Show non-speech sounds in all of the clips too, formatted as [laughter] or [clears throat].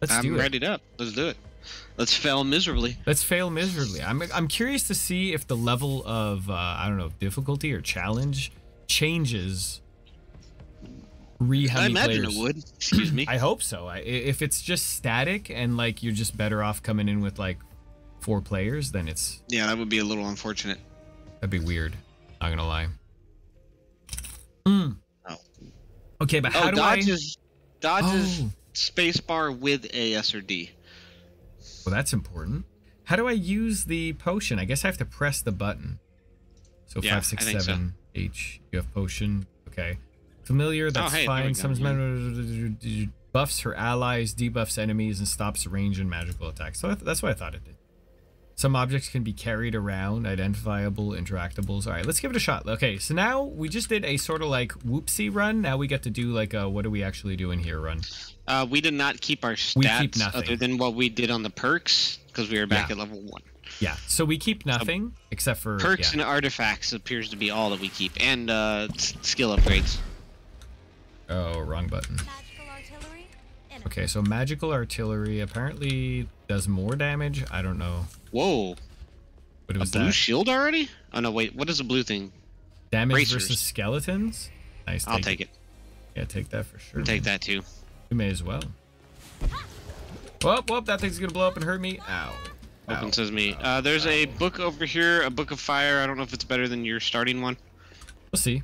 Let's I'm do it. ready up. Let's do it. Let's fail miserably. Let's fail miserably. I'm I'm curious to see if the level of uh, I don't know difficulty or challenge changes. Re I imagine players. it would. Excuse me. [clears throat] I hope so. I, if it's just static and like you're just better off coming in with like four players, then it's yeah, that would be a little unfortunate. that'd be weird. Not gonna lie. Mm. Oh. Okay, but how oh, do dodges, dodges Oh. Spacebar with A, S, or D. Well, that's important. How do I use the potion? I guess I have to press the button. So Yeah, five, six, think so. seven, H. You have potion. Okay. Familiar. That's oh, hey, fine. Summons yeah. buffs her allies, debuffs enemies, and stops range and magical attacks. So that's what I thought it did. Some objects can be carried around, identifiable, interactables. All right, let's give it a shot. Okay, so now we just did a sort of like whoopsie run. Now we get to do like a what are we actually doing here run. Uh, we did not keep our stats We keep nothing. other than what we did on the perks because we were back Yeah. at level one. Yeah, so we keep nothing except for Perks yeah. and artifacts appears to be all that we keep, and uh, skill upgrades. Oh, wrong button. Magical artillery? In Okay, so magical artillery apparently does more damage. I don't know. Whoa, What was a blue that? shield already? Oh no, wait, what is the blue thing? damage bracers. versus skeletons? Nice. I'll take it. Yeah, take that for sure. Take that too. You may as well. Whoop, whoop, that thing's gonna blow up and hurt me. Ow. Open Ow. sesame. Uh, there's a book over here, a book of fire. I don't know if it's better than your starting one. We'll see.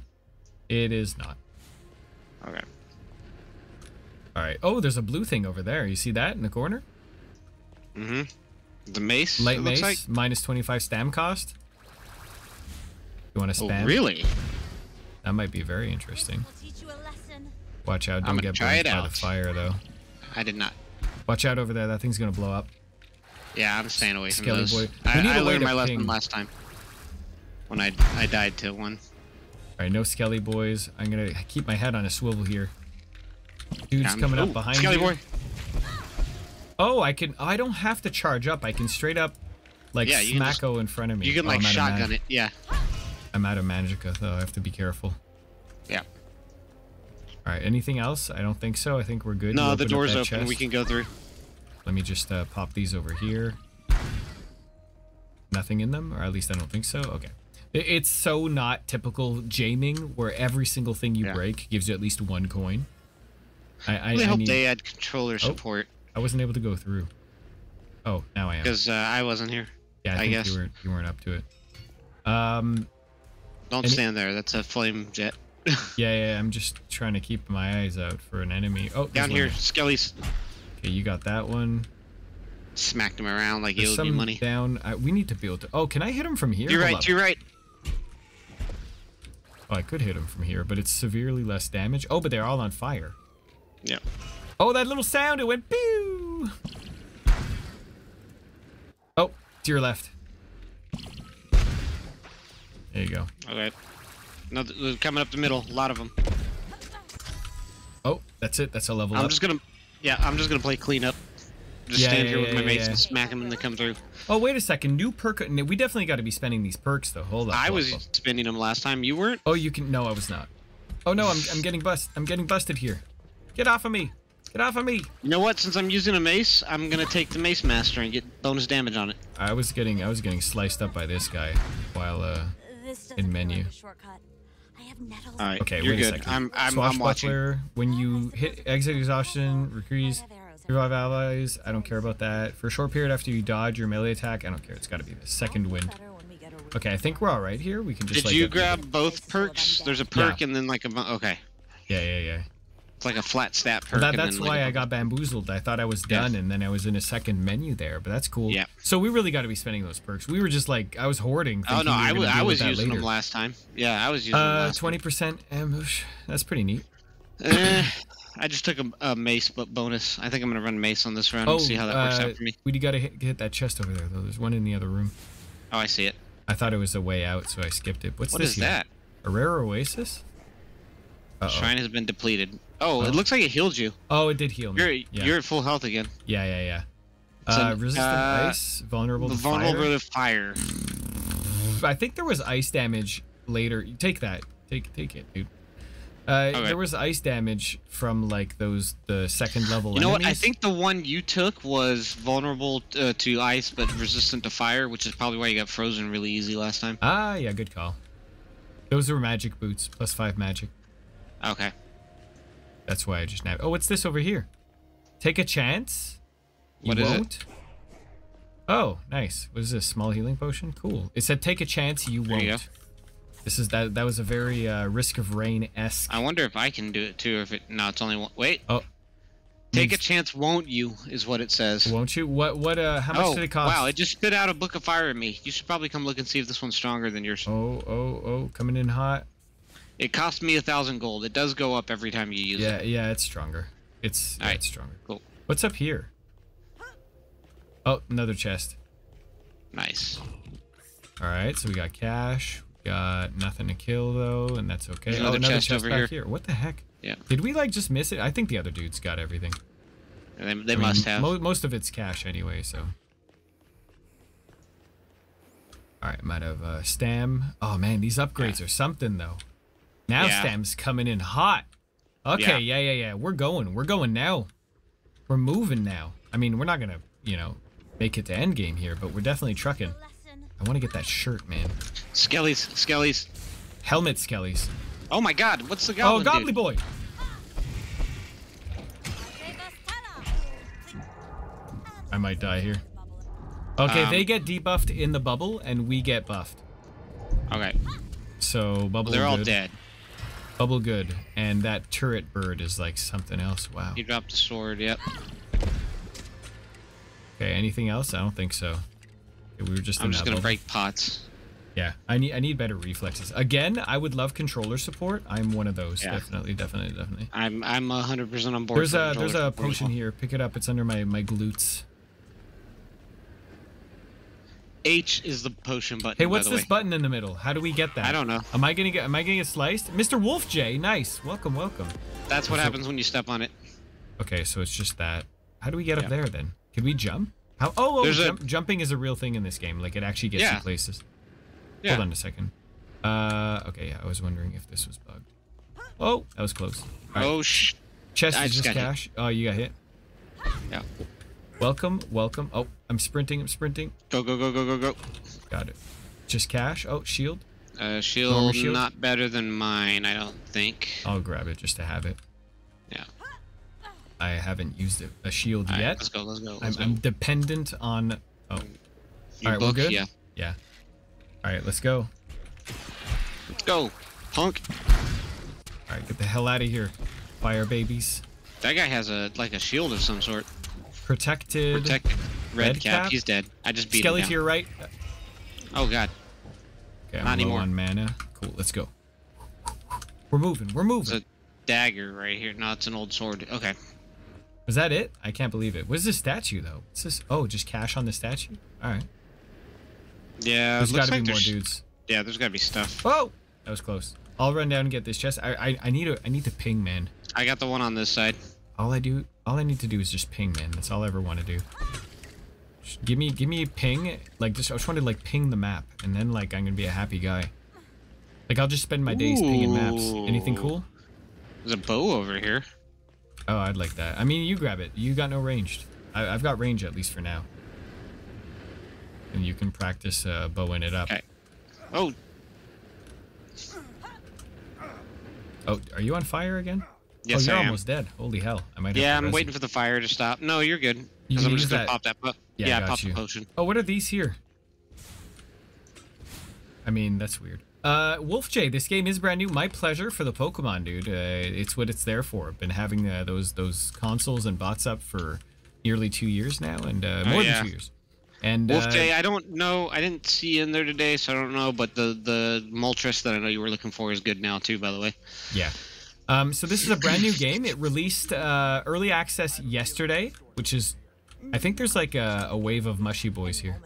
It is not. Okay. All right. Oh, there's a blue thing over there. You see that in the corner? Mm-hmm. The mace. Light it mace, looks like. minus 25 stam cost. You want to Oh, spam? really? That might be very interesting. We'll teach you a lesson. Watch out, don't get burned by out. the fire though. I did not. Watch out over there. That thing's gonna blow up. Yeah, I'm staying away from Skelly those. boy. I, We need I way learned my lesson last time. When I I died to one. All right, no skelly boys. I'm gonna keep my head on a swivel here. Dude's I'm- coming oh, up behind Skelly you. boy. Oh, I can. I don't have to charge up. I can straight up, like Yeah, can just- in front of me. You can Oh, like I'm out of shotgun it. Yeah. I'm out of magica though. I have to be careful. All right. Anything else? I don't think so. I think we're good. No, the open door's open. chest. We can go through. Let me just uh, pop these over here. Nothing in them, or at least I don't think so. Okay. It's so not typical jaming where every single thing you Yeah. break gives you at least one coin. I I, I, hope need, they add controller Oh. support I wasn't able to go through. Oh, now I am. because uh, I wasn't here. Yeah, I, I guess. you weren't you weren't up to it. Um, Don't stand there. That's a flame jet. Yeah, yeah, I'm just trying to keep my eyes out for an enemy. Oh, Down here, there. Skelly's Okay, you got that one. smacked him around like he There's owed me some money. down. I, we need to be able to. Oh, can I hit him from here? You're Hold right. up. You're right. Oh, I could hit him from here, but it's severely less damage. Oh, but they're all on fire. Yeah. Oh, that little sound! It went pew. Oh, to your left. There you go. Okay. No, they're coming up the middle. A lot of them. Oh, that's it. That's a level I'm up. just gonna. Yeah, I'm just gonna play cleanup. Just Yeah, stand yeah, here with my yeah, mace yeah. and smack them when they come through. Oh, wait a second. New perk. We definitely got to be spending these perks, though. Hold on. I hold was up. spending them last time. You weren't. Oh, you can. No, I was not. Oh no, I'm I'm getting bust. I'm getting busted here. Get off of me. Get off of me. You know what? Since I'm using a mace, I'm gonna take the mace master and get bonus damage on it. I was getting I was getting sliced up by this guy while uh. This doesn't In feel menu. All right. Okay, you're wait good. second. I'm I'm, I'm watching. When you hit exit exhaustion, recrease I have arrows in revive allies. I don't care about that. For a short period after you dodge your melee attack, I don't care. It's got to be the second wind. Better when we get a Okay, I think we're all right here. We can just Did like you grab both perks? There's a perk and then like a bo- okay. Yeah, yeah, yeah. It's like a flat stat perk. That, that's like, why a I got bamboozled. I thought I was Yeah. done, and then I was in a second menu there. But that's cool. Yeah. So we really got to be spending those perks. We were just like I was hoarding. Oh no, we I was I was using later. them last time. Yeah, I was using them Uh, twenty percent ambush. That's pretty neat. Eh, I just took a, a mace but bonus. I think I'm gonna run mace on this round Oh, and see how that works uh, out for me. We got to hit, hit that chest over there though. There's one in the other room. Oh, I see it. I thought it was a way out, so I skipped it. What's What this is here? that? A rare oasis? Uh-oh. Shrine has been depleted. Oh, Oh. it looks like it healed you. Oh, it did heal me. You're yeah. you're at full health again. yeah, yeah, yeah. So, Uh, resistant uh, ice, vulnerable to Vulnerable fire. to fire. I think there was ice damage later. Take that. Take take it, dude. Uh, Okay. There was ice damage from like those the second level. You know what? I think the one you took was vulnerable uh, to ice but resistant to fire, which is probably why you got frozen really easy last time. Ah, yeah, good call. Those were magic boots, plus five magic. Okay. That's why I just nabbed. Oh, what's this over here? Take a chance. You What is it? won't. Oh, nice. What is this? Small healing potion. Cool. It said take a chance. You won't. This is that. That was a very uh, risk of rain esque. I wonder if I can do it too. If it no, it's only one. Wait. Oh. Take a chance, won't you? Is what it says. Won't you? What? What? Uh, how much oh, did it cost? wow! It just spit out a book of fire at me. You should probably come look and see if this one's stronger than yours. Oh, oh, oh! Coming in hot. It cost me a thousand gold. It does go up every time you use it. Yeah, yeah. It's stronger. It's yeah, Alright, it's stronger. cool. What's up here? Oh, another chest. Nice. All right, so we got cash. We got nothing to kill though, and that's okay. Oh, another another chest chest over back here. What the heck? Yeah. Did we like just miss it? I think the other dudes got everything. They, they I mean, must have. Mo- most of it's cash anyway, so. All right, out of uh, stam. Oh man, these upgrades are something though. Now Yeah. stam's coming in hot. Okay, yeah. yeah, yeah, We're going. We're going now. We're moving now. I mean, we're not gonna, you know, make it to end game here, but we're definitely trucking. I want to get that shirt, man. Skellies, Skellies. Helmet skellies. Oh my God! What's the Oh, goblin? Gobbly dude? Boy. I might die here. Okay, Um, they get debuffed in the bubble, and we get buffed. Okay. So bubble. Well, they're all good. dead. Bubble good, and that turret bird is like something else. Wow. You dropped a sword. Yep. Okay, anything else? I don't think so. Okay, we were just. I'm just gonna bubble. break pots. Yeah, I need I need better reflexes. Again, I would love controller support. I'm one of those. Yeah. Definitely, definitely, definitely. I'm I'm 100% on board. There's a there's a potion here. Pick it up. It's under my my glutes. H is the potion button. Hey, what's this way. button in the middle? How do we get that? I don't know. Am I gonna get Am I gonna get sliced? Mr. Wolf J, nice. Welcome, welcome. That's what So- happens when you step on it. Okay, so it's just that. How do we get up there then? Can we jump? How? Oh, oh There's a- jumping is a real thing in this game. Like it actually gets you places. Yeah. Hold on a second. Uh, okay, yeah, I was wondering if this was bugged. Oh, that was close. Right. Oh sh. Chest I is just just got hit. cash. Oh, you got hit. Yeah. Welcome, welcome. Oh, I'm sprinting. I'm sprinting. Go go go go go go. Got it. Just cash. Oh, shield. Uh, shield, shield? not better than mine, I don't think. I'll grab it just to have it. Yeah. I haven't used it, a shield All right, yet. let's go. Let's go. I'm, Let's I'm go. dependent on. Oh, Your alright, we're good? Yeah. yeah. All right, let's go. Let's go, punk. All right, get the hell out of here, fire babies. That guy has a like a shield of some sort. Protected. Protect. Red, Red cap. cap? He's dead. I just beat Skelly him to your right. Oh god. Okay, I'm Not anymore. on mana. Cool, let's go. We're moving. We're moving. There's a dagger right here. No, it's an old sword. Okay. Was that it? I can't believe it. What is this statue though? What's this? Oh, just cash on the statue. All right. Yeah. There's got to like be more dudes. Yeah, there's gotta be stuff. Oh, That was close. I'll run down and get this chest. I I, I need a I need to ping man. I got the one on this side. All I do, all I need to do is just ping man. That's all I ever want to do. Just give me give me a ping. Like just I just want to like ping the map, and then like I'm gonna be a happy guy. Like I'll just spend my days pinging maps. Anything cool? There's a bow over here. Oh, I'd like that. I mean, you grab it. You got no ranged. I, I've got range at least for now. And you can practice uh, bowing it up. Okay. Oh, Oh, are you on fire again? Yes, oh, you're almost dead. Holy hell! I might. Yeah, I'm waiting for the fire to stop. No, you're good. You Because I'm just gonna that- pop that. Po- Yeah, yeah, I popped you. the potion. Oh, what are these here? I mean, that's weird. Uh, Wolf J, this game is brand new. My pleasure for the Pokemon, dude. Uh, it's what it's there for. Been having uh, those those consoles and bots up for nearly two years now, and uh, Oh, more yeah. than two years. And Wolf uh, J, I don't know. I didn't see you in there today, so I don't know. But the the Moltres that I know you were looking for is good now too. By the way. Yeah. Um, so this is a brand new game. It released uh, early access yesterday, which is, I think there's like a, a wave of mushy boys here.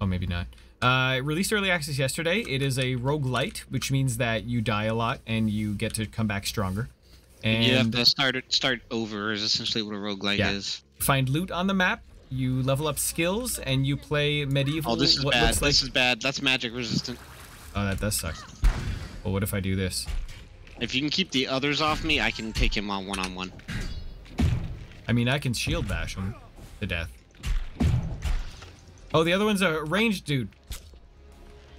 Oh, maybe not. Uh, it released early access yesterday. It is a roguelite, which means that you die a lot and you get to come back stronger. And you have to start start over is essentially what a roguelike Yeah. is. find loot on the map. You level up skills and you play medieval. Oh, this is what bad. like. This is bad. That's magic resistant. Oh, that does suck. Well, what if I do this? If you can keep the others off me, I can take him on one on one. I mean, I can shield bash him to death. Oh, the other one's a ranged dude.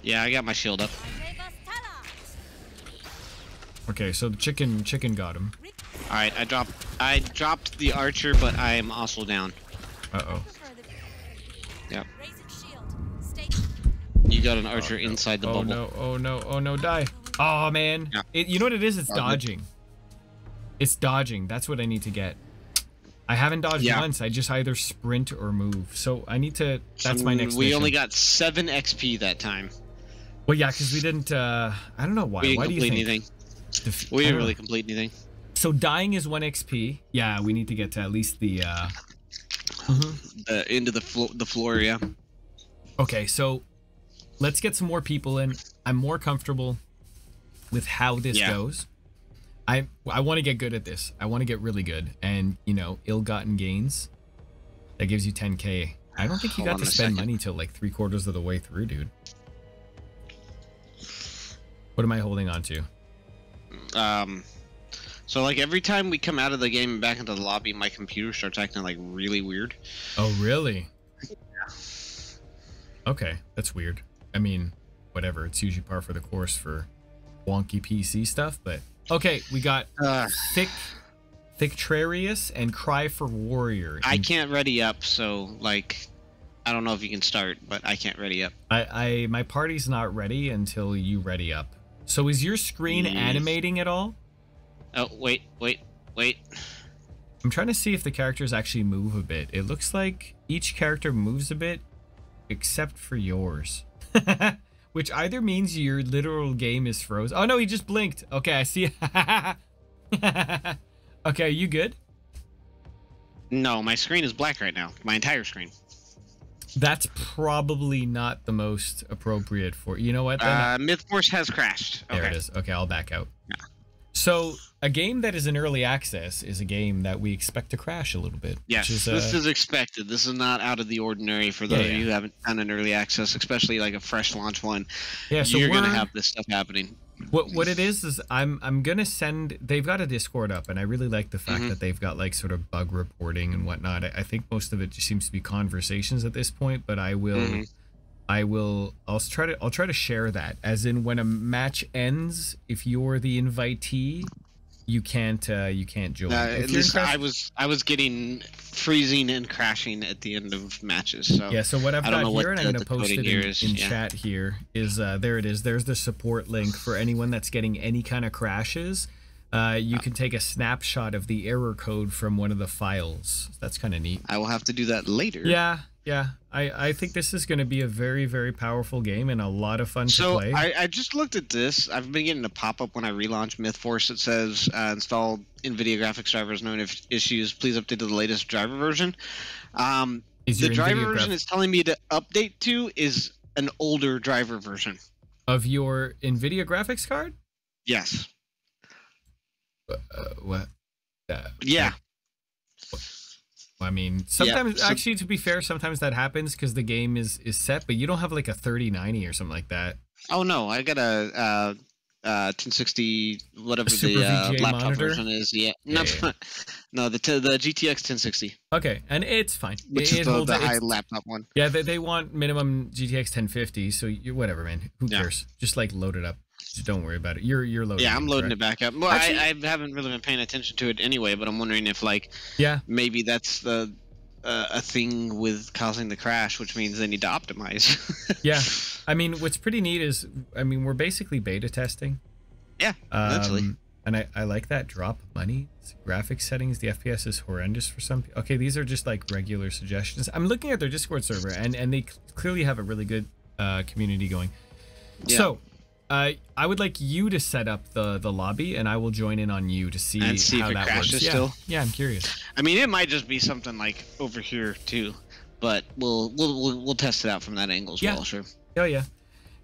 Yeah, I got my shield up. Okay, so the chicken chicken got him. All right, I dropped I dropped the archer, but I am also down. Uh oh. Yep. Raising shield. Stay. You got an archer inside the oh bubble. no! Oh no! Oh no! Die! Oh man! Yeah. It, you know what it is? It's dodging. It's dodging. That's what I need to get. I haven't dodged Yeah. once. I just either sprint or move. So I need to. That's my Mm, next. We mission. only got seven XP that time. Well, yeah, because we didn't. uh I don't know why. We didn't why do you complete think? anything. Def- We didn't really know. complete anything. So dying is one XP. Yeah, we need to get to at least the. uh mhm. The of the floor. the floor, yeah. Okay, so let's get some more people in. I'm more comfortable with how this Yeah. goes. I I want to get good at this. I want to get really good, and you know, ill-gotten gains. That gives you 10k. I don't think you Hold got to spend second. money till like three quarters of the way through, dude. What am I holding on to? Um, so like every time we come out of the game and back into the lobby, my computer starts acting like really weird. Oh, really? Okay, that's weird. I mean, whatever. It's usually par for the course for wonky PC stuff, but okay, we got Uh, Thick Thictrarius and Cry for Warrior. I can't ready up, so like, I don't know if you can start, but I can't ready up. I, I my party's not ready until you ready up. So is your screen Yes. animating at all? Oh wait, wait, wait. I'm trying to see if the characters actually move a bit. It looks like each character moves a bit, except for yours. [laughs] Which either means your literal game is frozen. Oh no, he just blinked. Okay, I see. [laughs] okay, you good? No, my screen is black right now. My entire screen. That's probably not the most appropriate for. You know what? Then Uh, MythForce has crashed. There okay. it is. Okay, I'll back out. So, a game that is in early access is a game that we expect to crash a little bit. Yes, is, this uh, is expected. This is not out of the ordinary for those yeah. of you who haven't done an early access, especially like a fresh launch one. yeah. So You're gonna have this stuff happening. what what it is is I'm I'm gonna send. They've got a Discord up, and I really like the fact Mhm. that they've got like sort of bug reporting and whatnot. I, I think most of it just seems to be conversations at this point, but I will. Mhm. I will. I'll try to. I'll try to share that. As in, when a match ends, if you're the invitee, you can't. Uh, you can't join. At least in I was I was getting freezing and crashing at the end of matches. So Yeah, so what I've got here, and the- I'm to post it in, is, in yeah. chat here, is uh, there it is. There's the support link for anyone that's getting any kind of crashes. Uh, you can take a snapshot of the error code from one of the files. That's kind of neat. I will have to do that later. Yeah, yeah. I, I think this is going to be a very, very powerful game and a lot of fun to So play. I, I just looked at this. I've been getting a pop up when I relaunch MythForce that says uh, install NVIDIA graphics drivers. Known if issues, please update to the latest driver version. Um, is the driver NVIDIA version is telling me to update to is an older driver version. of your NVIDIA graphics card? Yes. Uh, what? Uh, Yeah. I mean, sometimes so- actually, to be fair, sometimes that happens because the game is is set, but you don't have like a 3090 or something like that. Oh no, I got a uh, uh, 1060 whatever the uh, laptop monitor? version is. Yeah. Yeah, no, yeah. [laughs] no, the t- the GTX 1060, Okay, and it's fine. which it, is the, the high laptop one. Yeah, they, they want minimum GTX 1050, so you whatever, man. Who Yeah. cares? Just like load it up. Just don't worry about it. You're you're loading. Yeah, I'm loading it back up. Well, Actually- I, I haven't really been paying attention to it anyway, but I'm wondering if like Yeah, maybe that's the uh, a thing with causing the crash, which means they need to optimize. [laughs] yeah. I mean, what's pretty neat is, I mean, we're basically beta testing. Yeah. Um, and I, I like that drop money graphics settings. The FPS is horrendous for some. Okay, these are just like regular suggestions. I'm looking at their Discord server, and and they clearly have a really good uh, community going. Yeah. So, uh, I would like you to set up the the lobby, and I will join in on you to see, And see if it that crashes works. Yeah. still? yeah, I'm curious. I mean, it might just be something like over here too, but we'll we'll we'll, we'll test it out from that angle as Yeah. well. Sure. Oh yeah,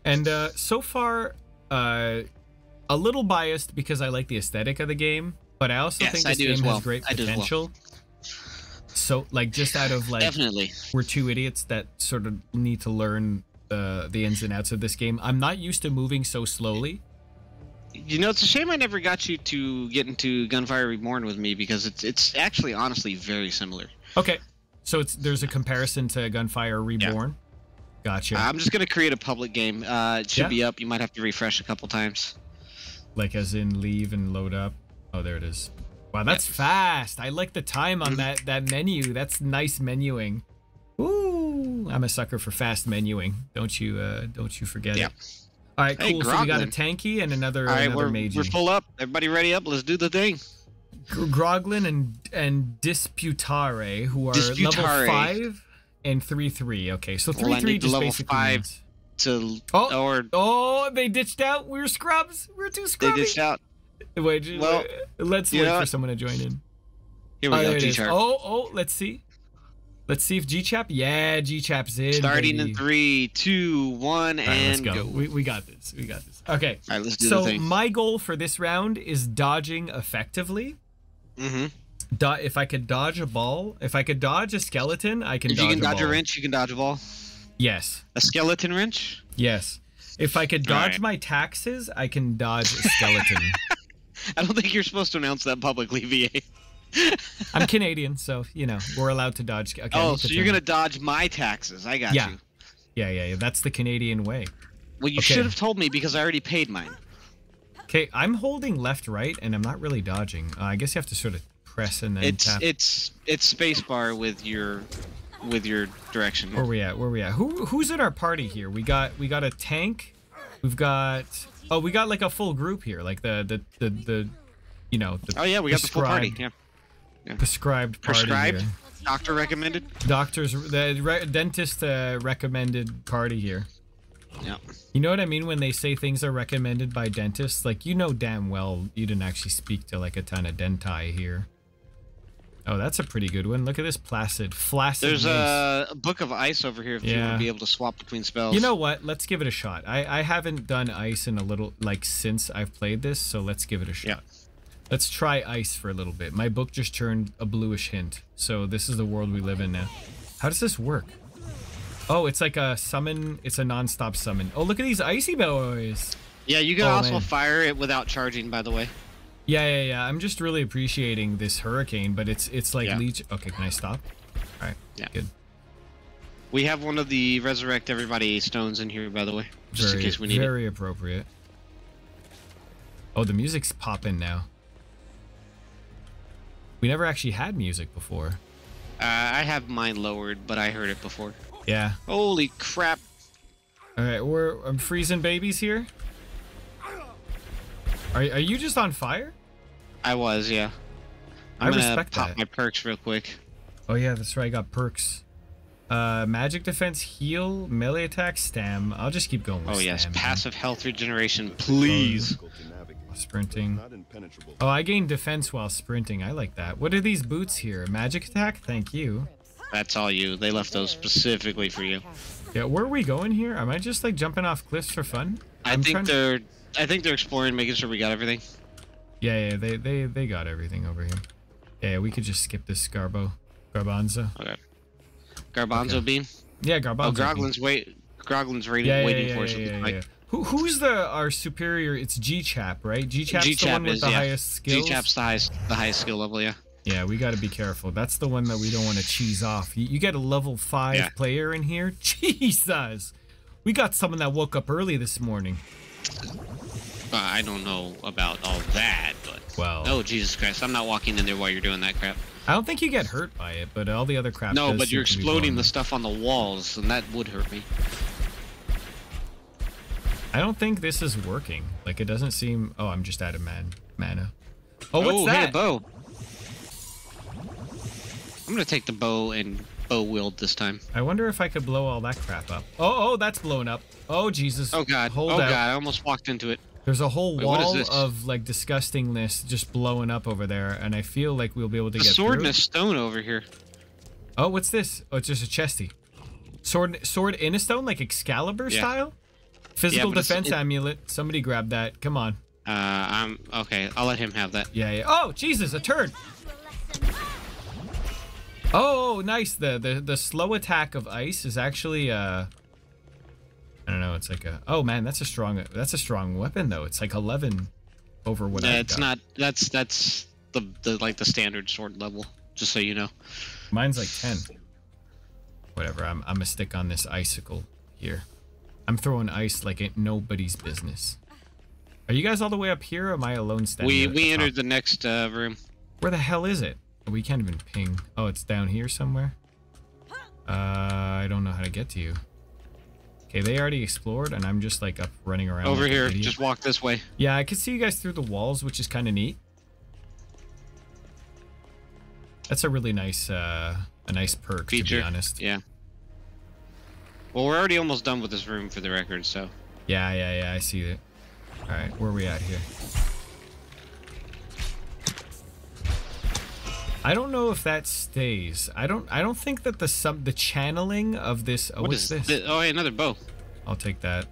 and uh, so far, uh, a little biased because I like the aesthetic of the game, but I also Yes, think I this game well. has great well. potential. So, like, just out of like, Definitely. we're two idiots that sort of need to learn the the ins and outs of this game. I'm not used to moving so slowly. You know, it's a shame I never got you to get into Gunfire Reborn with me because it's it's actually honestly very similar. Okay, so it's there's a comparison to Gunfire Reborn. Gotcha. I'm just gonna create a public game. Uh, it should Yeah. be up. You might have to refresh a couple times. like as in leave and load up. Oh, there it is. Wow, that's fast. I like the time Mm-hmm. on that that menu. That's nice menuing. I'm a sucker for fast menuing. Don't you uh don't you forget Yeah. it. All right, Hey, cool. so we got a tanky and another All right, another we're, mage. we're full up. Everybody ready up? Let's do the thing. Groglin and and Disputare, who are level five and three three. Okay, so three I three just level basically five. means- To Oh, or oh, they ditched out. We're scrubs. We're too they scrubby. ditched out. Wait, Well, let's wait for someone to join in. Here we oh, go. there it G is. chart. Oh, oh, let's see. Let's see if G Chap. Yeah, G Chap's in. Starting baby. in three, two, one, right, let's and go. go. We, we got this. We got this. Okay. All right, let's do So my goal for this round is dodging effectively. mm-hmm. Do- if I could dodge a ball, if I could dodge a skeleton, I can If dodge you can a dodge a wrench, you can dodge a ball. Yes. A skeleton wrench. Yes. If I could dodge Alright. my taxes, I can dodge a skeleton. [laughs] I don't think you're supposed to announce that publicly, [laughs] VA. [laughs] I'm Canadian, so you know we're allowed to dodge. Okay, oh, so you're gonna dodge my taxes? I got Yeah. you. Yeah, yeah, yeah. That's the Canadian way. Well, you Okay. should have told me because I already paid mine. Okay, I'm holding left, right, and I'm not really dodging. Uh, I guess you have to sort of press and then It's tap. it's it's spacebar with your with your direction. Where we at? Where we at? Who who's in our party here? We got we got a tank. We've got oh we got like a full group here, like the the the, the you know the Oh yeah, we got the full party. prescribed- Yeah. prescribed party Prescribed. Doctor recommended. Doctors the re- dentist uh, recommended party here. Yeah. You know what I mean when they say things are recommended by dentists? Like you know damn well you didn't actually speak to like a ton of denti here. Oh, that's a pretty good one. Look at this placid, flaccid. There's a, a book of ice over here if you want to be able to swap between spells. You know what? Let's give it a shot. I I haven't done ice in a little like since I've played this, so let's give it a shot. Yeah. Let's try ice for a little bit. My book just turned a bluish hint, so this is the world we live in now. How does this work? Oh, it's like a summon. It's a non-stop summon. Oh, look at these icy boys. Yeah, you can Oh, also man. fire it without charging. By the way. Yeah, yeah, yeah. I'm just really appreciating this hurricane, but it's it's like Yeah. leech. Okay, can I stop? All right. Yeah. Good. We have one of the resurrect everybody stones in here, by the way, just very, in case we need it. very appropriate. Oh, the music's popping now. We never actually had music before. Uh, I have mine lowered, but I heard it before. Yeah. Holy crap! All right, we're I'm freezing babies here. Are are you just on fire? I was, yeah. I I'm gonna respec pop that. my perks real quick. Oh yeah, that's right. I got perks. Uh, magic defense, heal, melee attack, stam. I'll just keep going with Oh yes, stam, man. passive health regeneration, please. Sprinting. Oh, I gain defense while sprinting. I like that. What are these boots here? Magic attack? Thank you. That's all you. They left those specifically for you. Yeah, where are we going here? Am I just like jumping off cliffs for fun? I I'm think they're. I think they're exploring, making sure we got everything. Yeah, yeah, they they they got everything over here. Yeah, we could just skip this Garbo, Garbanzo. Okay. Garbanzo Okay. beam. Yeah, Garbanzo. Oh, Groglin's wait. Groglin's waiting, Yeah, yeah, waiting yeah, for us. yeah, yeah, yeah. Who who's the our superior? It's G Chap, right? G Chap's the G-Chap one with is, the highest skill. G-Chap's the highest, the highest skill level, yeah. Yeah, we got to be careful. That's the one that we don't want to cheese off. You, you get a level five player in here. [laughs] Jesus, we got someone that woke up early this morning. Uh, I don't know about all that, but Well, oh Jesus Christ, I'm not walking in there while you're doing that crap. I don't think you get hurt by it, but all the other crap. No, but you're seem to be exploding the stuff on the walls, and that would hurt me. I don't think this is working. Like it doesn't seem. Oh, I'm just out of man mana. Oh, what's oh, that? hey, bow. I'm gonna take the bow and bow wield this time. I wonder if I could blow all that crap up. Oh, oh, that's blown up. Oh Jesus. Oh god. Hold oh out. god, I almost walked into it. There's a whole Wait, wall of like disgustingness just blowing up over there, and I feel like we'll be able to A get sword through. and a stone over here. Oh, what's this? Oh, it's just a chesty. Sword, sword in a stone, like Excalibur Yeah. style. Physical it's- defense it- amulet. Somebody grab that. Come on. Uh, I'm okay. I'll let him have that. Yeah, yeah. Oh, Jesus, a turn. Oh, nice. The the the slow attack of ice is actually uh. I don't know. It's like a. Oh man, that's a strong. That's a strong weapon though. It's like 11, over what Yeah, I've it's got. not. That's that's the the like the standard sword level. Just so you know. Mine's like 10. Whatever, I'm, I'm gonna stick on this icicle here. I'm throwing ice like it nobody's business. Are you guys all the way up here or am I alone standing We the we top? entered the next uh, room. Where the hell is it? We can't even ping. Oh, it's down here somewhere? Uh, I don't know how to get to you. Okay, they already explored and I'm just like up running around. Over like here. Just walk this way. Yeah, I can see you guys through the walls, which is kind of neat. That's a really nice, uh, a nice perk, to Feature. be honest. Yeah. Well, we're already almost done with this room for the record, so. Yeah, yeah, yeah, I see it. Alright, where are we at here? I don't know if that stays. I don't I don't think that the sub the channeling of this oh What what's is this? thi- oh, hey, another bow. I'll take that.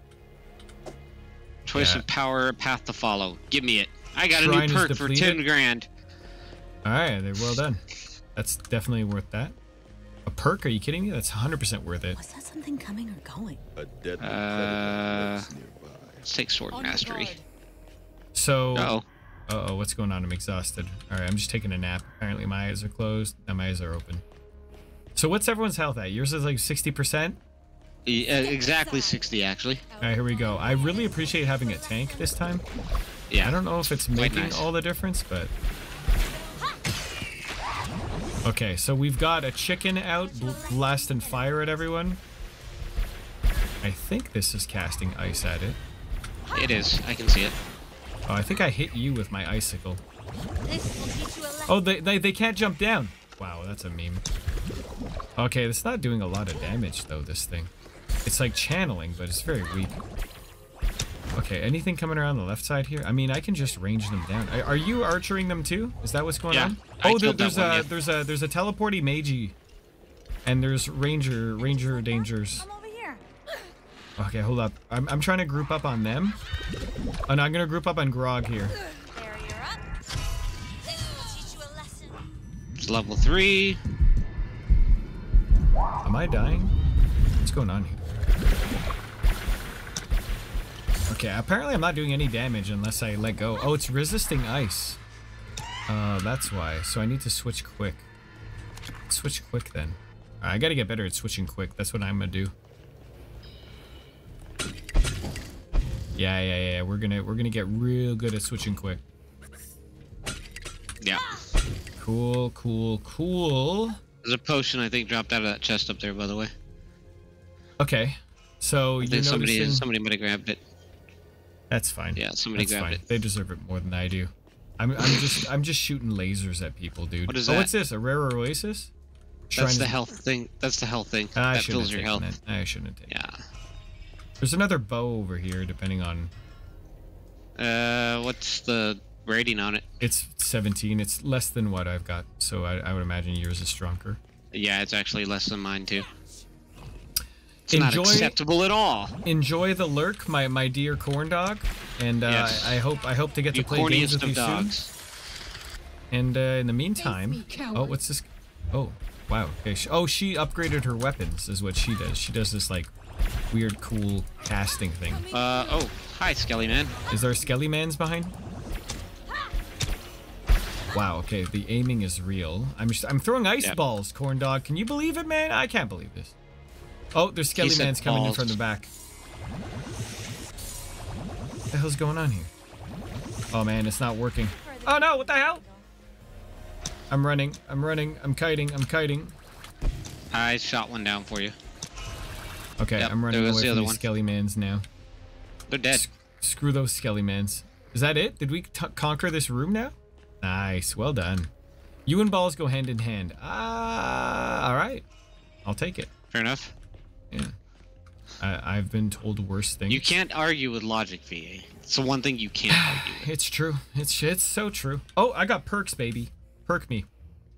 Choice Yeah. of power, path to follow. Give me it. I got Shrine a new perk for ten grand. Alright, they're well done. That's definitely worth that. A perk? Are you kidding me? That's 100% worth it. Was that something coming or going? A deadly Uh, predator lurks nearby. Let's take sword On mastery. So Uh oh. Uh oh, what's going on? I'm exhausted. Alright, I'm just taking a nap. Apparently my eyes are closed. Now my eyes are open. So what's everyone's health at? Yours is like 60%? E- uh, exactly 60, actually. Alright, here we go. I really appreciate having a tank this time. Yeah. I don't know if it's making nice. all the difference, but... Okay, so we've got a chicken out bl- blasting fire at everyone. I think this is casting ice at it. It is. I can see it. Oh, I think I hit you with my icicle. This will teach you a lesson. Oh, they, they, they can't jump down. Wow, that's a meme. Okay, it's not doing a lot of damage, though, this thing. It's like channeling, but it's very weak. Okay, anything coming around the left side here? I mean, I can just range them down. Are, are you archering them too? Is that what's going Yeah, on? I oh, there, killed that there's one, a yeah. there's a there's a teleporty magi, and there's ranger ranger dangers. I'm over here. Okay, hold up. I'm I'm trying to group up on them. Oh, no, I'm gonna group up on Grog here. Barrier up. This will teach you a lesson. It's level 3. Am I dying? What's going on here? Okay, apparently I'm not doing any damage unless I let go. Oh, it's resisting ice. Uh, that's why. So I need to switch quick. Switch quick then. Alright, I gotta get better at switching quick. That's what I'm gonna do. Yeah, yeah, yeah. We're gonna we're gonna get real good at switching quick. Yeah. Cool, cool, cool. There's a potion I think dropped out of that chest up there, by the way. Okay. So I you're think somebody noticing... somebody might have grabbed it. That's fine. Yeah, somebody That's grabbed fine. it. They deserve it more than I do. I'm, I'm just I'm just shooting lasers at people, dude. What is oh, that? what's this? A rare oasis? That's the health thing. That's the health thing. I that shouldn't fills your health. it. I shouldn't have taken it. Yeah. There's another bow over here, depending on. Uh, what's the rating on it? It's 17. It's less than what I've got, so I, I would imagine yours is stronger. Yeah, it's actually less than mine too. It's Enjoy- not acceptable at all. Enjoy the lurk, my my dear corn dog, and uh, Yes. I, I hope I hope to get You to play games with you dogs. soon. And uh, in the meantime, me, oh, what's this? Oh, wow. Okay. Oh, she upgraded her weapons, is what she does. She does this like weird, cool casting thing. Uh oh, hi Skelly man. Is there Skelly Mans behind? Wow, okay, the aiming is real. I'm just, I'm throwing ice Yep. balls, corn dog. Can you believe it, man? I can't believe this. Oh, there's Skelly Mans coming in from the back. What the hell's going on here? Oh man, it's not working. Oh no, what the hell? I'm running, I'm running, I'm kiting, I'm kiting. I shot one down for you. Okay, Yep, I'm running away from the these one. Skelly Mans now. They're dead. S- screw those Skelly Mans. Is that it? Did we conquer this room now? Nice, well done. You and balls go hand in hand. Ah, all right. I'll take it. Fair enough. Yeah. I, I've been told worse things. You can't argue with logic, VA. It's the one thing you can't [sighs] argue. with. It's true. It's it's so true. Oh, I got perks, baby. Perk me.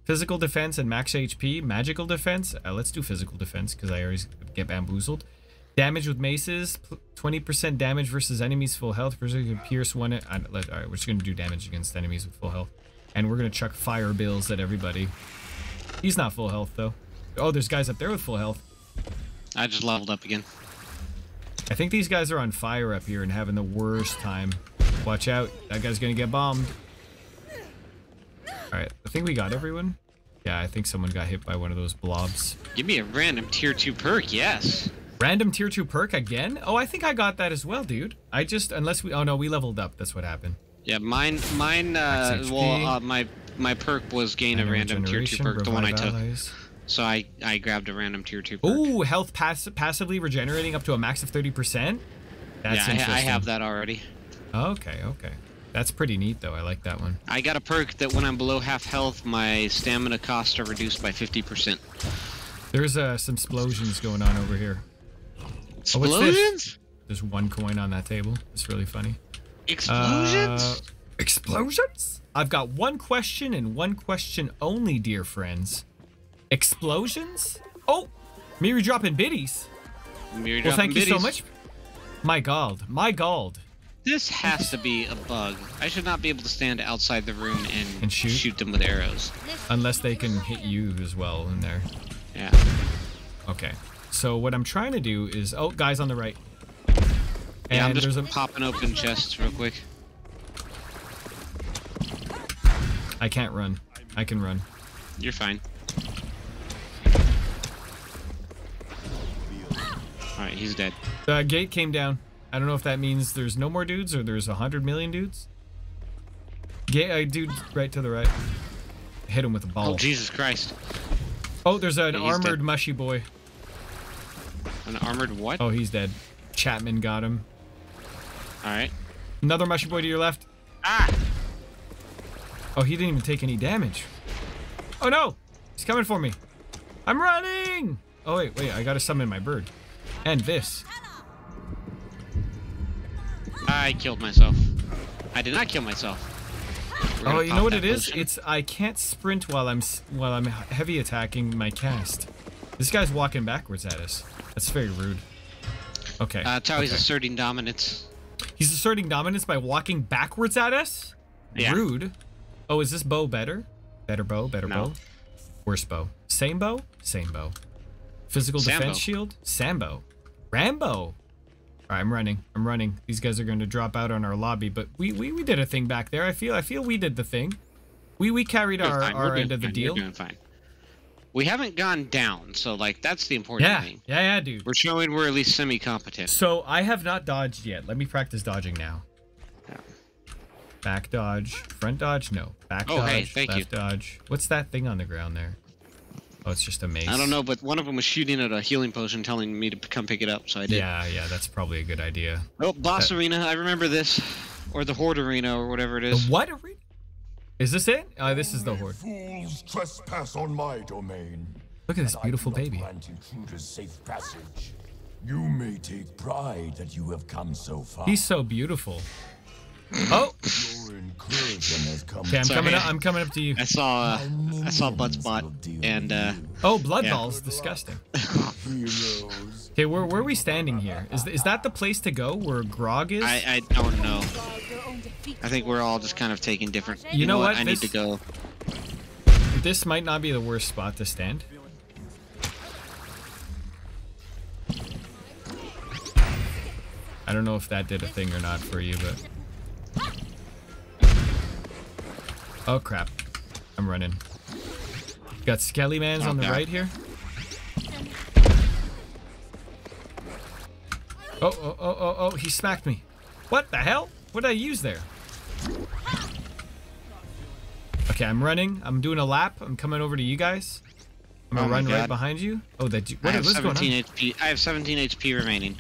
Physical defense and max HP. Magical defense. Uh, let's do physical defense because I always get bamboozled. Damage with maces. 20% damage versus enemies full health. Versus pierce one. Uh, all right, we're just gonna do damage against enemies with full health, and we're gonna chuck fire bills at everybody. He's not full health though. Oh, there's guys up there with full health. I just leveled up again. I think these guys are on fire up here and having the worst time. Watch out. That guy's gonna get bombed. Alright, I think we got everyone. Yeah, I think someone got hit by one of those blobs. Give me a random tier two perk, yes. Random tier 2 perk again? Oh, I think I got that as well, dude. I just, unless we, oh no, we leveled up. That's what happened. Yeah, mine, mine. Uh, well, uh, my my perk was gain a random tier two perk, the one I took. allies. So I I grabbed a random tier two perk. Ooh, health pass passively regenerating up to a max of 30%? That's yeah. I have that already. Okay, okay. That's pretty neat though. I like that one. I got a perk that when I'm below half health, my stamina costs are reduced by 50%. There's uh, some explosions going on over here. Oh. Explosions? There's one coin on that table. It's really funny. Explosions? Uh, explosions? I've got one question and one question only, dear friends. Explosions? Oh, Miri dropping biddies. Mirror Well, thank dropping you so much. My God, my God. This has to be a bug. I should not be able to stand outside the room and, And shoot? them with arrows. Unless they can hit you as well in there. Yeah. Okay. So what I'm trying to do is, oh, guys on the right. And Yeah, I'm just there's a, popping open chests real quick. I can't run. I can run. You're fine. Alright, he's dead. The gate came down. I don't know if that means there's no more dudes or there's a hundred million dudes. Gate, uh, dude, right to the right. Hit him with a ball. Oh, Jesus Christ. Oh, there's an Yeah, armored dead. mushy boy. An armored what? Oh, he's dead. Chapman got him. Alright. Another mushy boy to your left. Ah! Oh, he didn't even take any damage. Oh no! He's coming for me. I'm running! Oh wait, wait, I gotta summon my bird. And this. I killed myself. I did not kill myself. Oh, you know what it is? potion. It's I can't sprint while I'm while I'm heavy attacking my cast. This guy's walking backwards at us. That's very rude. Okay. Uh, that's how he's asserting dominance. He's asserting dominance by walking backwards at us? Yeah. Rude. Oh, is this bow better? Better bow, better No. bow? Worse bow. Same bow? Same bow. Physical Sambo. defense shield? Sambo. Rambo. I'm running. I'm running. These guys are gonna drop out on our lobby, but we, we, we did a thing back there. I feel I feel we did the thing. We we carried our, fine, our end of the fine, deal. We're doing fine. We haven't gone down, so like that's the important Yeah, thing. yeah, yeah, dude. We're showing we're at least semi-competent. So I have not dodged yet. Let me practice dodging now. Yeah. Back dodge, front dodge, no. Back Oh, dodge, hey, thank you. left dodge. What's that thing on the ground there? Oh, it's just a mace. I don't know, but one of them was shooting at a healing potion, telling me to come pick it up, so I did. Yeah, yeah, that's probably a good idea. Oh, boss arena. I remember this, or the horde arena, or whatever it is. The is. what arena? Is this it? Uh, this is the horde. Fools trespass on my domain. Look at this beautiful do not baby. grant intruders safe passage. You may take pride that you have come so far. He's so beautiful. Oh, Your incursion has come. okay, I'm Sorry. coming up. I'm coming up to you. I saw, uh, I saw minions Buttspot, will deal and uh. Oh, blood Yeah. balls, disgusting. Okay, where where are we standing here? Is is that the place to go where Grog is? I, I don't know. By your own defeat. I think we're all just kind of taking different. You know what? I need to go. This might not be the worst spot to stand. I don't know if that did a thing or not for you, but. Oh crap. I'm running. Got Skelly Mans on the right here. Oh, oh, oh, oh, oh, he smacked me. What the hell? What did I use there? Okay, I'm running. I'm doing a lap. I'm coming over to you guys. I'm gonna Oh run right behind you. Oh, that. I What, have what's going on? 17 HP. I have 17 HP remaining.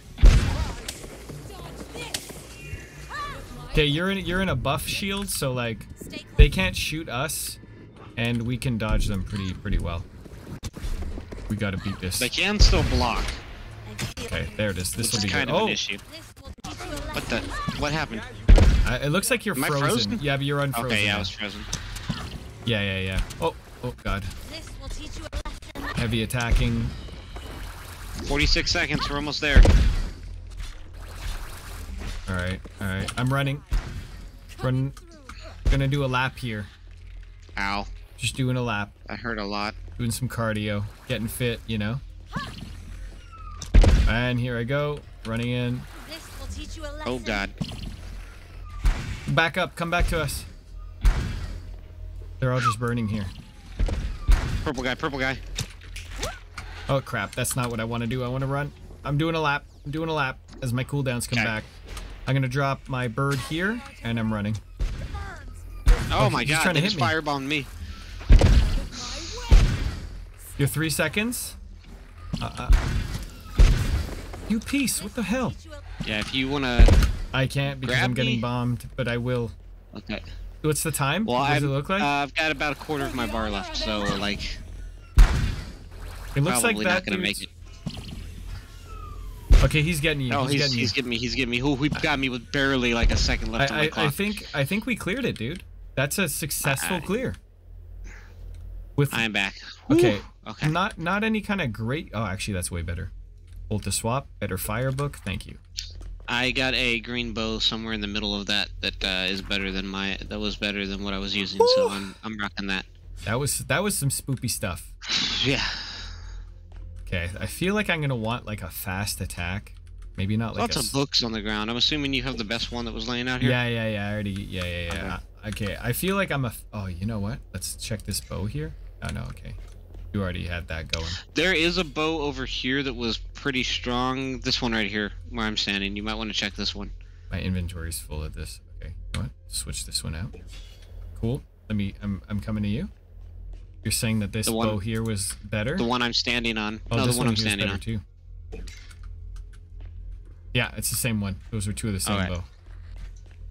Okay, you're in you're in a buff shield, so like they can't shoot us, and we can dodge them pretty pretty well. We gotta beat this. They can still block, Okay, there it is. This which will be kind good. of Oh, an issue. This will teach you a lesson. What the? What happened? I- it looks like you're frozen. frozen? Yeah, but you're unfrozen. Okay, yeah, I was frozen. Yeah, yeah, yeah. Oh, oh god. This will teach you a lesson. Heavy attacking. 46 seconds. We're almost there. All right, all right. I'm running. Run. Gonna do a lap here. Ow. Just doing a lap. I hurt a lot. Doing some cardio. Getting fit, you know. And here I go. Running in. This will teach you a oh, lesson. Oh god. Back up. Come back to us. They're all just burning here. Purple guy, purple guy. Oh crap, that's not what I want to do. I want to run. I'm doing a lap. I'm doing a lap as my cooldowns come Okay. back. I'm gonna drop my bird here, and I'm running. Oh, Oh, my he's trying god, to hit firebombed me. Your three seconds. Uh, uh. You piece. What the hell? Yeah, if you wanna. I can't because I'm getting me. bombed, but I will. Okay. What's the time? Well, what does I've, it look like? uh, I've got about a quarter of my bar left, so like it looks like not that. gonna make it. Okay, he's getting you. No, he's, he's getting you. getting me. He's getting me. Who he got me with barely like a second left on I, my I, clock. I think I think we cleared it, dude. That's a successful I- clear. With I am back. okay, Whew. Okay. not not any kind of great. Oh, actually, that's way better. Ult to swap, better fire book. Thank you. I got a green bow somewhere in the middle of that that uh, is better than my that was better than what I was using, so I'm I'm rocking that. That was that was some spoopy stuff. [sighs] Yeah. Okay, I feel like I'm gonna want like a fast attack. Maybe not like Lots a. of books on the ground. I'm assuming you have the best one that was laying out here. Yeah, yeah, yeah. I already. Yeah, yeah, yeah. Okay, I feel like I'm a. Oh, you know what? Let's check this bow here. Oh no, okay. You already had that going. There is a bow over here that was pretty strong. This one right here, where I'm standing. You might want to check this one. My inventory's full of this. Okay, you know what? Switch this one out. Cool. Let me. I'm. I'm coming to you. You're saying that this one- bow here was better. The one I'm standing on. oh, no, this the one I'm standing on. too. Yeah, it's the same one. Those are two of the same bow.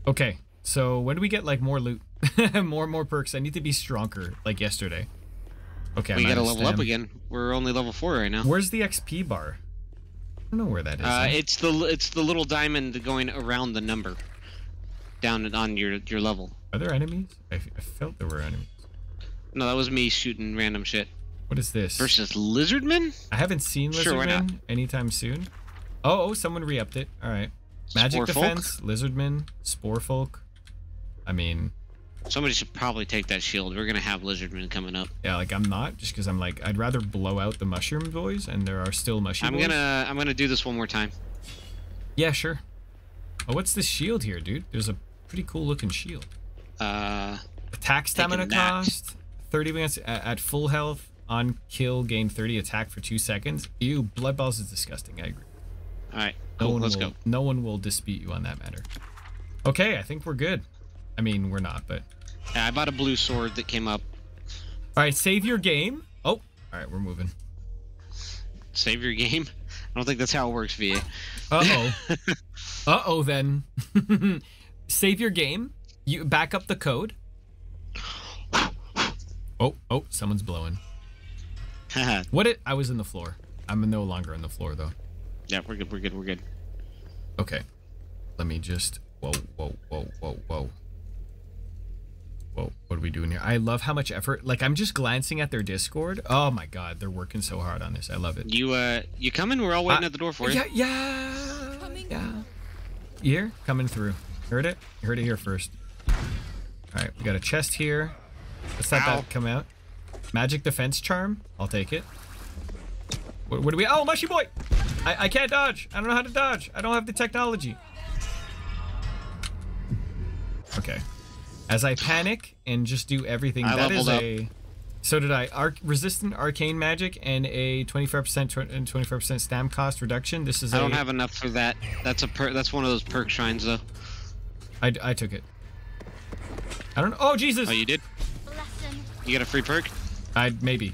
Okay, so when do we get like more loot, [laughs] more more perks? I need to be stronger, like yesterday. Okay, We gotta level up again. We're only level four right now. Where's the XP bar? I don't know where that is. Uh, it's the it's the little diamond going around the number, down on your your level. Are there enemies? I, f- I felt there were enemies. No, that was me shooting random shit. What is this? Versus lizardmen. I haven't seen Sure, Lizardman not? anytime soon. Oh, oh, someone re-upped it. All right. Magic defense, Lizardman, Spore Folk. I mean, Somebody should probably take that shield. We're gonna have lizardmen coming up. yeah, like I'm not just because I'm like I'd rather blow out the mushroom boys, and there are still mushy I'm boys. gonna I'm gonna do this one more time. Yeah, sure. Oh, what's this shield here, dude? There's a pretty cool looking shield. Uh, Attack stamina cost 30 minutes at, at full health. On kill, gain 30 attack for two seconds. Ew, blood balls is disgusting. I agree. All right, No cool. one Let's will, go. No one will dispute you on that matter. Okay, I think we're good. I mean, we're not, but Yeah, I bought a blue sword that came up. all right. Save your game. Oh, all right, we're moving. Save your game. I don't think that's how it works, VA. Uh oh. [laughs] uh oh. Then [laughs] save your game. You back up the code. Oh, oh, someone's blowing. [laughs] What it? I was in the floor. I'm no longer in the floor though. We're good. We're good. We're good. Okay. Let me just. Whoa, whoa, whoa, whoa, whoa. Whoa, what are we doing here? I love how much effort. Like, I'm just glancing at their Discord. Oh my god, they're working so hard on this. I love it. You uh, you coming? We're all waiting Uh, at the door for you. Yeah, yeah, yeah. You here? Coming through. Heard it? You heard it here first. All right, we got a chest here. Let's let Ow. that come out. Magic defense charm. I'll take it. What, what do we? Oh, mushy boy! I, I can't dodge. I don't know how to dodge. I don't have the technology. Okay. As I panic and just do everything, I that is up. a. So did I. Arc resistant arcane magic and a 25% and 25% stam cost reduction. This is I a. don't have enough for that. That's a per. That's one of those perk shrines, though. I, I took it. I don't. Know Oh Jesus! Oh, you did? Blessing. You got a free perk? I maybe.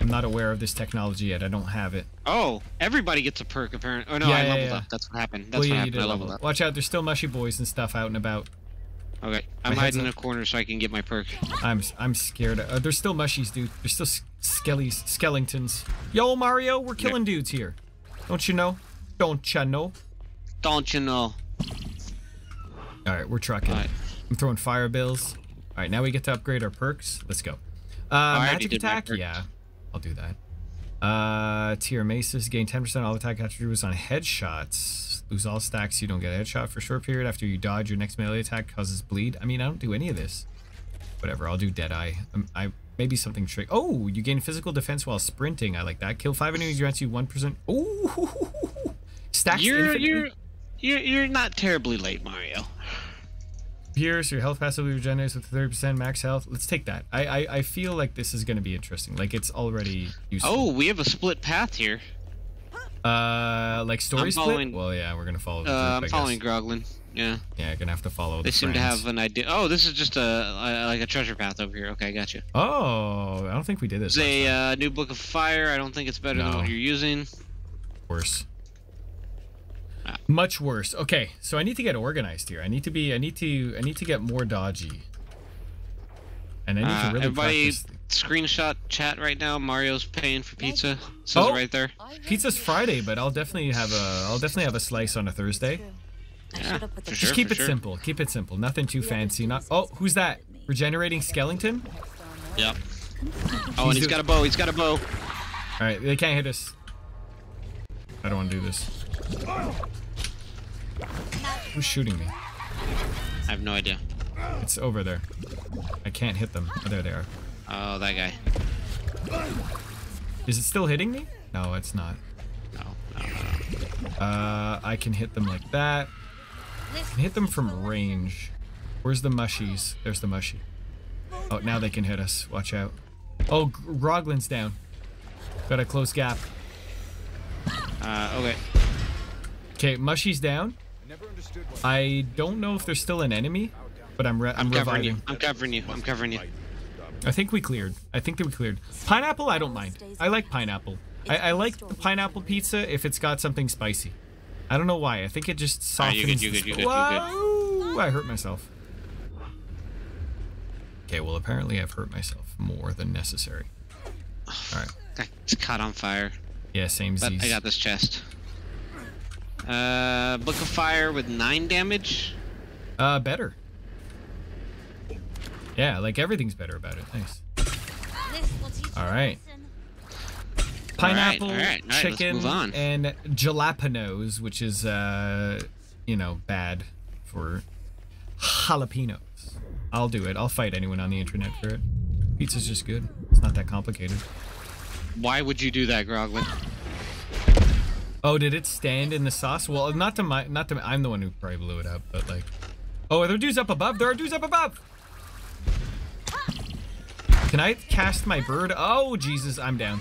I'm not aware of this technology yet. I don't have it. Oh, everybody gets a perk apparently. Oh no, Yeah, I yeah, leveled yeah. up. That's what happened. That's well, what yeah, happened. I leveled up. up. Watch out! There's still mushy boys and stuff out and about. Okay, I'm My hiding in a corner so I can get my perk. I'm I'm scared. Uh, there's still mushies, dude. There's still skellies, skeletons. Yo, Mario, we're killing dudes here. Don't you know? Don't you know? Don't you know? All right, we're trucking. All right. I'm throwing fire bills. All right, now we get to upgrade our perks. Let's go. Uh, magic attack? Yeah, I'll do that. Uh, tier maces gain 10% all attack attributes on headshots. Lose all stacks. You don't get a headshot for a short period. After you dodge, your next melee attack causes bleed. I mean, I don't do any of this. Whatever. I'll do Deadeye. Um, I maybe something trick. Oh, you gain physical defense while sprinting. I like that. Kill five enemies grants you one percent. Ooh, [laughs] stacks You're infinitely. you're you're you're not terribly late, Mario. Here, so your health passively regenerates with 30% max health. Let's take that. I, I, I feel like this is going to be interesting. Like, it's already useful. Oh, we have a split path here. Uh, like story I'm split? following- Well, yeah, we're going to follow the Uh, group, I I'm guess. following Groglin. Yeah, Yeah, gonna have to follow they the seem to have an idea. Oh, this is just a, a like a treasure path over here. Okay, I got you. Oh, I don't think we did this. It's a uh, new book of fire. I don't think it's better than what you're using. worse. Much worse. Okay, so I need to get organized here. I need to be. I need to. I need to get more dodgy. And I need Uh, to really everybody, practice. screenshot chat right now. Mario's paying for pizza. Says Oh. right there. Pizza's Friday, but I'll definitely have a. I'll definitely have a slice on a Thursday. Yeah, should have put the for Just Sure, keep it sure. simple. Keep it simple. Nothing too fancy. Not. Oh, who's that? Regenerating skeleton. Yep. [laughs] Oh, and he's do- got a bow. He's got a bow. All right, they can't hit us. I don't want to do this. Who's shooting me? I have no idea. It's over there. I can't hit them. Oh, there they are. Oh, that guy. Is it still hitting me? No, it's not. No, no, no. Uh, I can hit them like that. I can hit them from range. Where's the mushies? There's the mushy. Oh, now they can hit us. Watch out. Oh, Groglin's down. Got a close gap. Uh, okay. Okay, mushy's down. I don't know if there's still an enemy, but I'm re- I'm, I'm covering you. I'm covering you. I'm covering you. I think we cleared. I think that we cleared. Pineapple, I don't mind. I like pineapple. I, I like the pineapple pizza if it's got something spicy. I don't know why. I think it just softens. good, you good, you good, you Whoa! I hurt myself. Okay, well apparently I've hurt myself more than necessary. All right. It's caught on fire. Yeah, same But. I got this chest. Uh, Book of Fire with nine damage. Uh, better. Yeah, like everything's better about it. Thanks. This will teach you All right. Pineapple, all right, all right, let's chicken, move on. and jalapenos, which is uh, you know, bad for jalapenos. I'll do it. I'll fight anyone on the internet for it. Pizza's just good. It's not that complicated. Why would you do that, Groglin? Oh, did it stand in the sauce? Well, not to my, not to. I'm the one who probably blew it up, but like, oh, are there dudes up above? There are dudes up above. Can I cast my bird? Oh, Jesus, I'm down.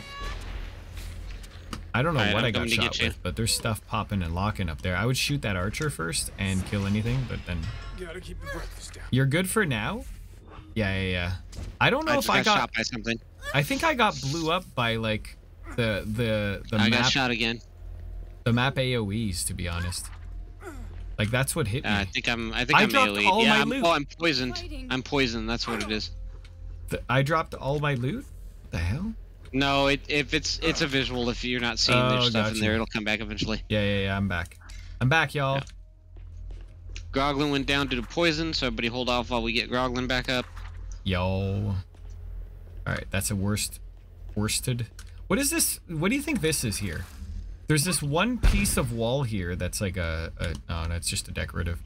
I don't know Alright, what I'm I got shot with, but there's stuff popping and locking up there. I would shoot that archer first and kill anything, but then Gotta keep the breakfast down. you're good for now. Yeah, yeah, yeah. I don't know I if just I got, got. shot by something. I think I got blew up by like the the the I got map shot again. The map AOE's to be honest. Like that's what hit me. Uh, I think I'm. I think I am dropped AoE. all yeah, my I'm, loot. oh, I'm poisoned. I'm poisoned. That's what it is. Th- I dropped all my loot. The hell? No, it, if it's it's a visual. If you're not seeing Oh, their stuff in there, it'll come back eventually. Yeah, yeah, yeah. I'm back. I'm back, y'all. Yeah. Groglin went down due to poison, so everybody hold off while we get Groglin back up. Yo. All right, that's a worst, worsted. What is this? What do you think this is here? There's this one piece of wall here that's like a, a oh, no, it's just a decorative.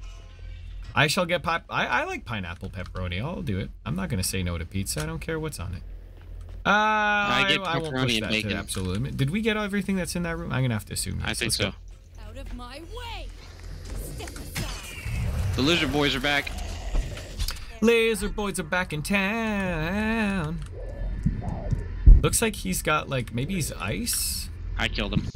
I shall get pop. I, I like pineapple pepperoni. I'll do it. I'm not gonna say no to pizza. I don't care what's on it. Uh, I, get I won't pepperoni push and that bacon. to absolute. Did we get everything that's in that room? I'm gonna have to assume. I think Let's so. go. Out of my way. Step. The lizard boys are back. Laser boys are back in town. Looks like he's got like maybe he's ice. I killed him.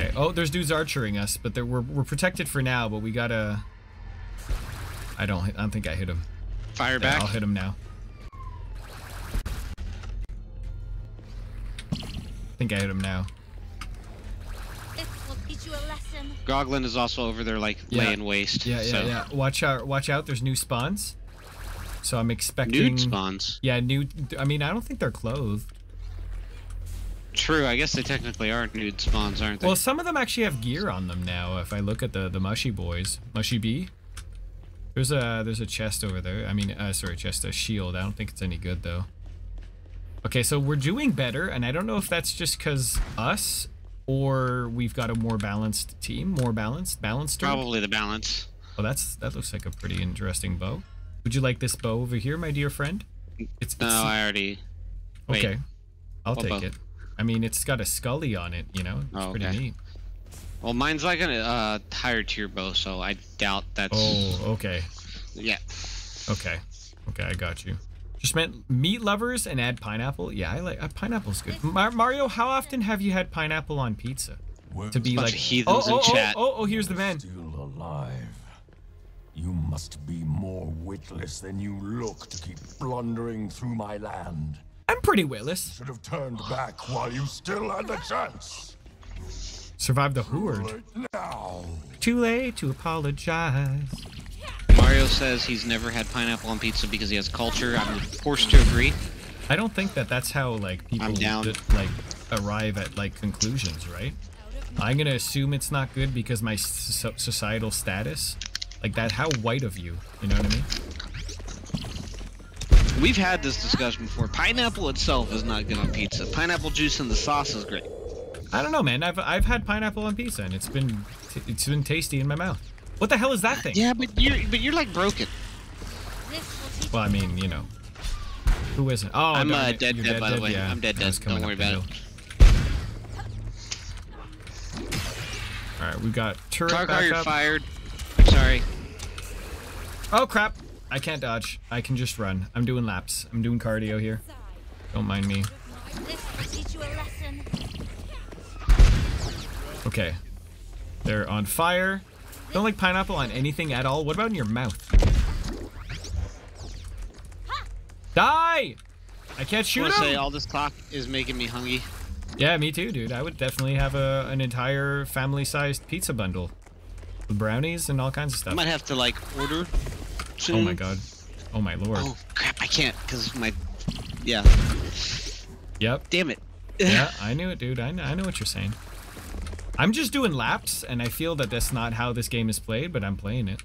Okay. Oh, there's dudes archering us, but they're, we're we're protected for now. But we gotta. I don't. I don't think I hit him. Fire There, back. I'll hit him now. I think I hit him now. This will teach you a lesson. Groglin is also over there, like Yeah. laying waste. Yeah, yeah, so. yeah. Watch out! Watch out! There's new spawns. So I'm expecting. Nude spawns. Yeah, new. I mean, I don't think they're clothed. True. I guess they technically are nude spawns, aren't they? Well, some of them actually have gear on them now. If I look at the the mushy boys, mushy bee. There's a there's a chest over there. I mean, uh, sorry, chest a shield. I don't think it's any good though. Okay, so we're doing better, and I don't know if that's just because us or we've got a more balanced team, more balanced, balanced. Probably the balance. Oh, that's that looks like a pretty interesting bow. Would you like this bow over here, my dear friend? It's, No, it's I already. wait. okay. I'll What take bow? it. I mean, it's got a scully on it. You know, it's Oh, pretty okay. neat. Well, mine's like a uh, higher tier bow, so I doubt that's. Oh, okay. Yeah. Okay. Okay, I got you. Just meant meat lovers and add pineapple. Yeah, I like uh, pineapple's good. Mar- Mario, how often have you had pineapple on pizza? Work To be like, of heathens oh, in oh, chat. oh, oh, oh, here's the man. still alive. You must be more witless than you look to keep blundering through my land. I'm pretty witless. Should have turned back while you still had the chance. Survived the horde. Now. Too late to apologize. Mario says he's never had pineapple on pizza because he has culture. I'm forced to agree. I don't think that that's how like people down. d- like arrive at like conclusions, right? I'm gonna assume it's not good because my so- societal status, like that. How white of you, you know what I mean? We've had this discussion before. Pineapple itself is not good on pizza. Pineapple juice in the sauce is great. I don't know, man. I've I've had pineapple on pizza and it's been t- it's been tasty in my mouth. What the hell is that thing? Yeah, but you're but you're like broken. This will teach Well, I mean, you know, who isn't? Oh, I'm, uh, dead you're dead, by the way. Yeah, I'm dead dead. Don't worry about it. All right, we got turret Car car, you're up. fired. I'm sorry. Oh crap! I can't dodge. I can just run. I'm doing laps. I'm doing cardio here. Don't mind me. this will teach you a lesson. Okay. They're on fire. Don't like pineapple on anything at all. What about in your mouth? Die! I can't I shoot want to say all this talk is making me hungry. Yeah, me too, dude. I would definitely have a an entire family-sized pizza bundle with brownies and all kinds of stuff. I might have to like order. Soon. Oh my god. Oh my lord. Oh crap! I can't because my. Yeah. Yep. Damn it. [laughs] Yeah, I knew it, dude. I know, I know what you're saying. I'm just doing laps, and I feel that that's not how this game is played, but I'm playing it.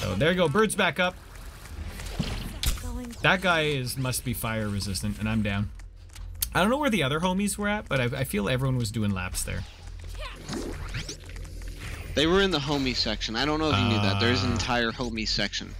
So there you go. Bird's back up. That guy is must be fire resistant, and I'm down. I don't know where the other homies were at, but I, I feel everyone was doing laps there. They were in the homie section. I don't know if you knew that. There's an uh. entire homie section.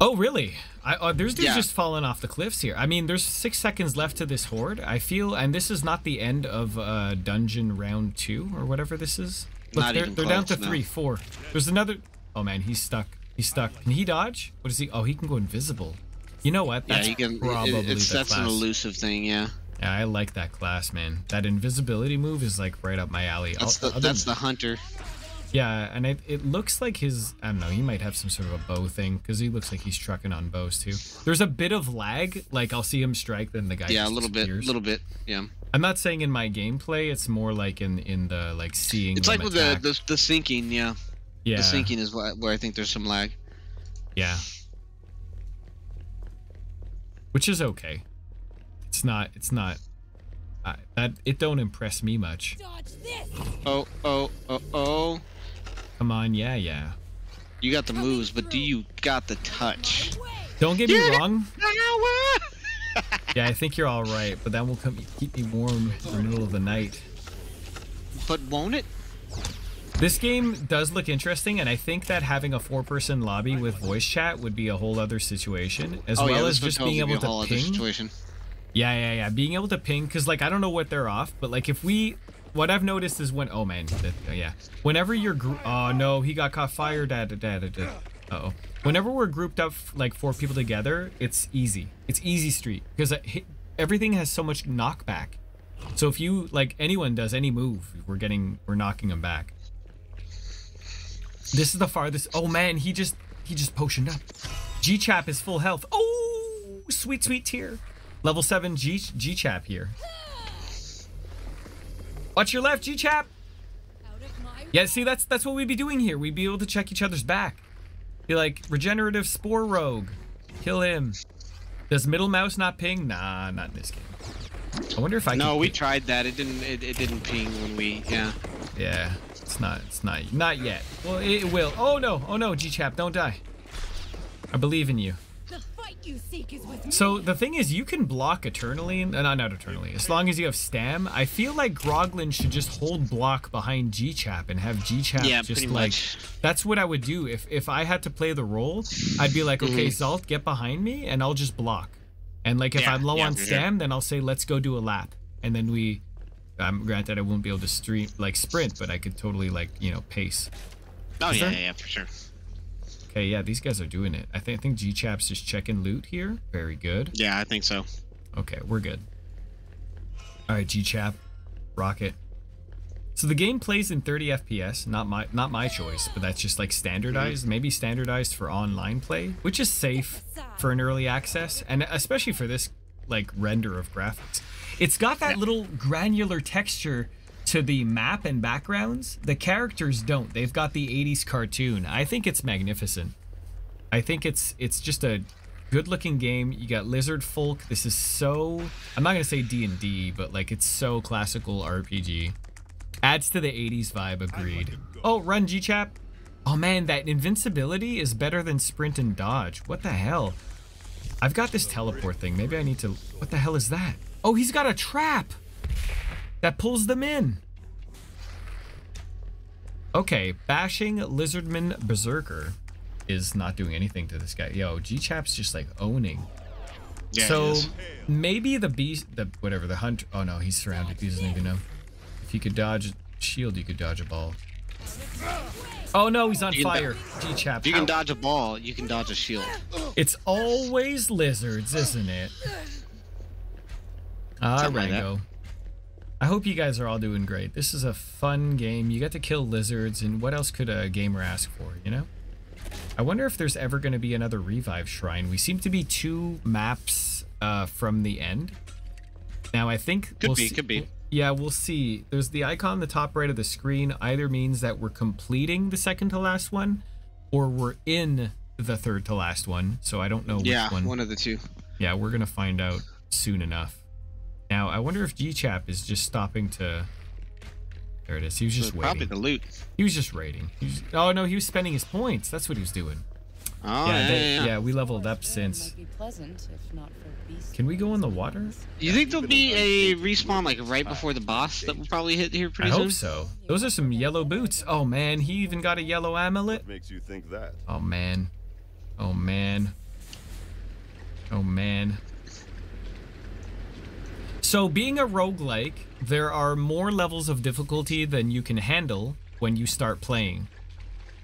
Oh, really? I, uh, there's dudes Yeah. just falling off the cliffs here. I mean, there's six seconds left to this horde. I feel, and this is not the end of uh, dungeon round two or whatever this is. Look, Not they're, even they're down to no. three, four. There's another. Oh man, he's stuck. He's stuck. Can he dodge? What is he? Oh, he can go invisible. You know what? Yeah, That's you can. it- probably it's the that's class. an elusive thing. Yeah. Yeah, I like that class, man. That invisibility move is like right up my alley. That's I'll- the that's the hunter. Yeah, and it, it looks like his. I don't know. He might have some sort of a bow thing because he looks like he's trucking on bows too. There's a bit of lag. Like I'll see him strike, then the guy. Yeah, a just little bit, disappears. little bit. Yeah. I'm not saying in my gameplay. It's more like in in the like seeing. It's them like with the, the the syncing. Yeah. yeah The syncing is where, where I think there's some lag. yeah. Which is okay. It's not. It's not. I, that it don't impress me much. dodge this. Oh oh oh oh. Come on, yeah, yeah. You got the moves, but do you got the touch? Don't get me wrong. [laughs] Yeah, I think you're all right, but that will come keep me warm in the middle of the night. but won't it? This game does look interesting, and I think that having a four-person lobby with voice chat would be a whole other situation, as oh well yeah, as just being able whole to other ping. situation. Yeah, yeah, yeah, being able to ping, because like I don't know what they're off, but like if we, what I've noticed is when, oh man, uh, yeah, whenever you're, oh no, he got caught fire, da da da. Uh oh. Whenever we're grouped up like four people together, it's easy. It's easy street because everything has so much knockback. So if you like anyone does any move, we're getting we're knocking them back. This is the farthest. Oh man, he just he just potioned up. G Chap is full health. Oh, sweet sweet tier. Level seven G G Chap here. Watch your left, G Chap. Out of my Yeah, see that's that's what we'd be doing here. We'd be able to check each other's back. Be like regenerative spore rogue, kill him. Does middle mouse not ping? Nah, not in this game. I wonder if I No, we ping- tried that. It didn't. It, it didn't ping when we. Yeah. Yeah, it's not. It's not. Not yet. Well, it will. Oh no. Oh no, G Chap, don't die. I believe in you. So the thing is, you can block eternally, uh, not not eternally, as long as you have stam. I feel like Groglin should just hold block behind G Chap and have G Chap Yeah, just pretty like. much. That's what I would do if if I had to play the role. I'd be like, okay, Zalt, get behind me, and I'll just block. And like if Yeah, I'm low yeah, on for sure. stam, then I'll say, let's go do a lap, and then we. Um, granted, I won't be able to stream like sprint, but I could totally like you know pace. Oh Is yeah, there- yeah, yeah, for sure. Okay, yeah, these guys are doing it. I think I think G-Chap's just checking loot here. Very good. Yeah, I think so. Okay, we're good. All right, G-Chap, rocket. So the game plays in 30 FPS, not my not my choice, but that's just like standardized, mm-hmm. maybe standardized for online play, which is safe for an early access and especially for this like render of graphics. It's got that little granular texture to the map and backgrounds. The characters don't. They've got the 80s cartoon. I think it's magnificent. I think it's it's just a good looking game. You got lizard folk. This is so I'm not gonna say D and D, but like it's so classical RPG. Adds to the 80s vibe, agreed. Oh, run G chap. Oh man, that invincibility is better than sprint and dodge. What the hell? I've got this teleport thing. Maybe I need to what the hell is that? Oh, he's got a trap that pulls them in. Okay, bashing Lizardman Berserker is not doing anything to this guy. Yo, G-Chap's just like owning. Yeah, it so maybe the beast, the whatever, the hunt. Oh no, he's surrounded. He doesn't even know. If you could dodge a shield, you could dodge a ball. Oh no, he's on You fire. G-Chap. If you can how- dodge a ball, you can dodge a shield. It's always lizards, isn't it? Ah, Something like. Rango. I hope you guys are all doing great. This is a fun game. You get to kill lizards, and what else could a gamer ask for, you know? I wonder if there's ever going to be another revive shrine. We seem to be two maps uh, from the end. Now, I think Could we'll be, see- could be. Yeah, we'll see. There's the icon on the top right of the screen. Either means that we're completing the second to last one, or we're in the third to last one. So I don't know which Yeah, one. one of the two. Yeah, we're gonna find out soon enough. Now, I wonder if G-Chap is just stopping to. There it is. He was just So probably waiting. the loot. He was just raiding. He was... Oh no, he was spending his points. That's what he was doing. Oh, yeah, yeah, they- yeah, yeah. we leveled up since. Pleasant, if not for beasts. Can we go in the water? You think there'll be a respawn like right before the boss that will probably hit here I pretty soon? I hope so. Those are some yellow boots. Oh man, he even got a yellow amulet. Makes you think that. Oh man. Oh man. Oh man. So being a roguelike, there are more levels of difficulty than you can handle when you start playing.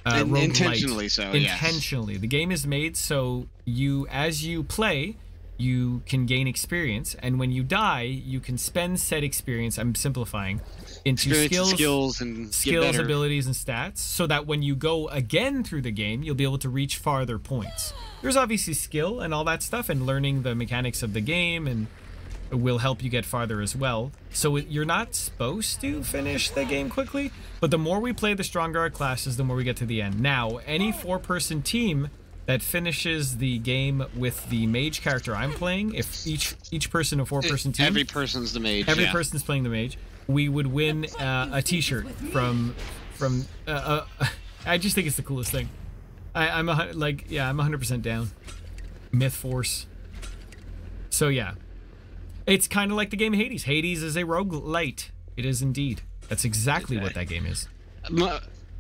Uh, In- intentionally so, yes. Intentionally. The game is made so you as you play, you can gain experience and when you die, you can spend said experience, I'm simplifying, into Experience and skills skills and skills, abilities, and stats, so that when you go again through the game, you'll be able to reach farther points. There's obviously skill and all that stuff, and learning the mechanics of the game, and will help you get farther as well. So you're not supposed to finish the game quickly, but the more we play, the stronger our classes, the more we get to the end. Now, any four-person team that finishes the game with the mage character I'm playing, if each each person a four-person team, Every person's the mage. every yeah. person's playing the mage we would win uh, a t-shirt from from uh, uh, [laughs] i just think it's the coolest thing I, i'm a, like yeah i'm 100% down MythForce so yeah it's kind of like the game hades hades is a rogue lite it is indeed that's exactly what that game is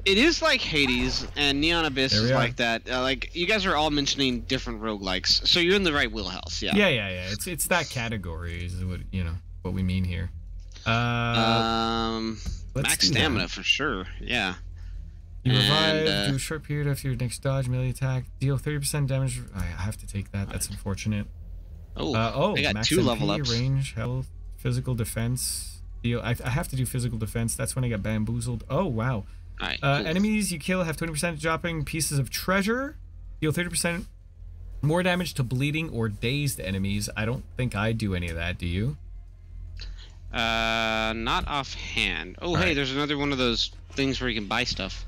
It is like Hades and Neon Abyss is are. like that. Uh, like you guys are all mentioning different roguelikes, so you're in the right wheelhouse. Yeah. yeah yeah yeah it's it's that category is what you know what we mean here uh Um, max do that. stamina for sure. Yeah. You revive, And, uh, do a short period after your next dodge, melee attack, deal 30% damage. I have to take that. That's unfortunate. Oh, Uh, oh, I got max two MP, level ups. range, health, physical defense. Deal. I, I have to do physical defense. That's when I get bamboozled. Oh, wow. All right. Uh, cool. Enemies you kill have 20% dropping pieces of treasure. Deal 30% more damage to bleeding or dazed enemies. I don't think I do any of that. Do you? Uh, not offhand. Oh, hey, Alright. there's another one of those things where you can buy stuff.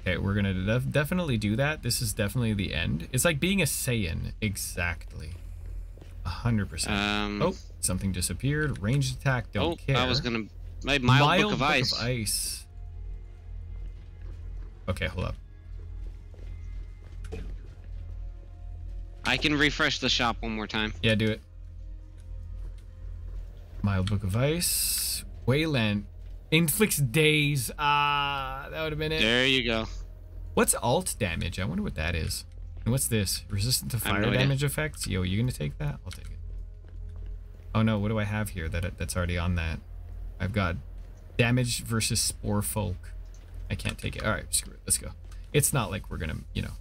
Okay, we're gonna def- definitely do that. This is definitely the end. It's like being a Saiyan, exactly. A hundred percent. Um, Oh, something disappeared. Ranged attack. Don't oh, care. I was gonna. My mild, book of ice. ice. Okay, hold up. I can refresh the shop one more time. Yeah, do it. Mild book of ice. Wayland inflicts daze. Ah, that would have been it. There you go. What's alt damage? I wonder what that is. And what's this? Resistant to fire no idea. damage effects? Yo, you gonna take that? I'll take it. Oh no, what do I have here that that's already on that? I've got damage versus spore folk. I can't take it. All right, screw it. Let's go. It's not like we're gonna, you know,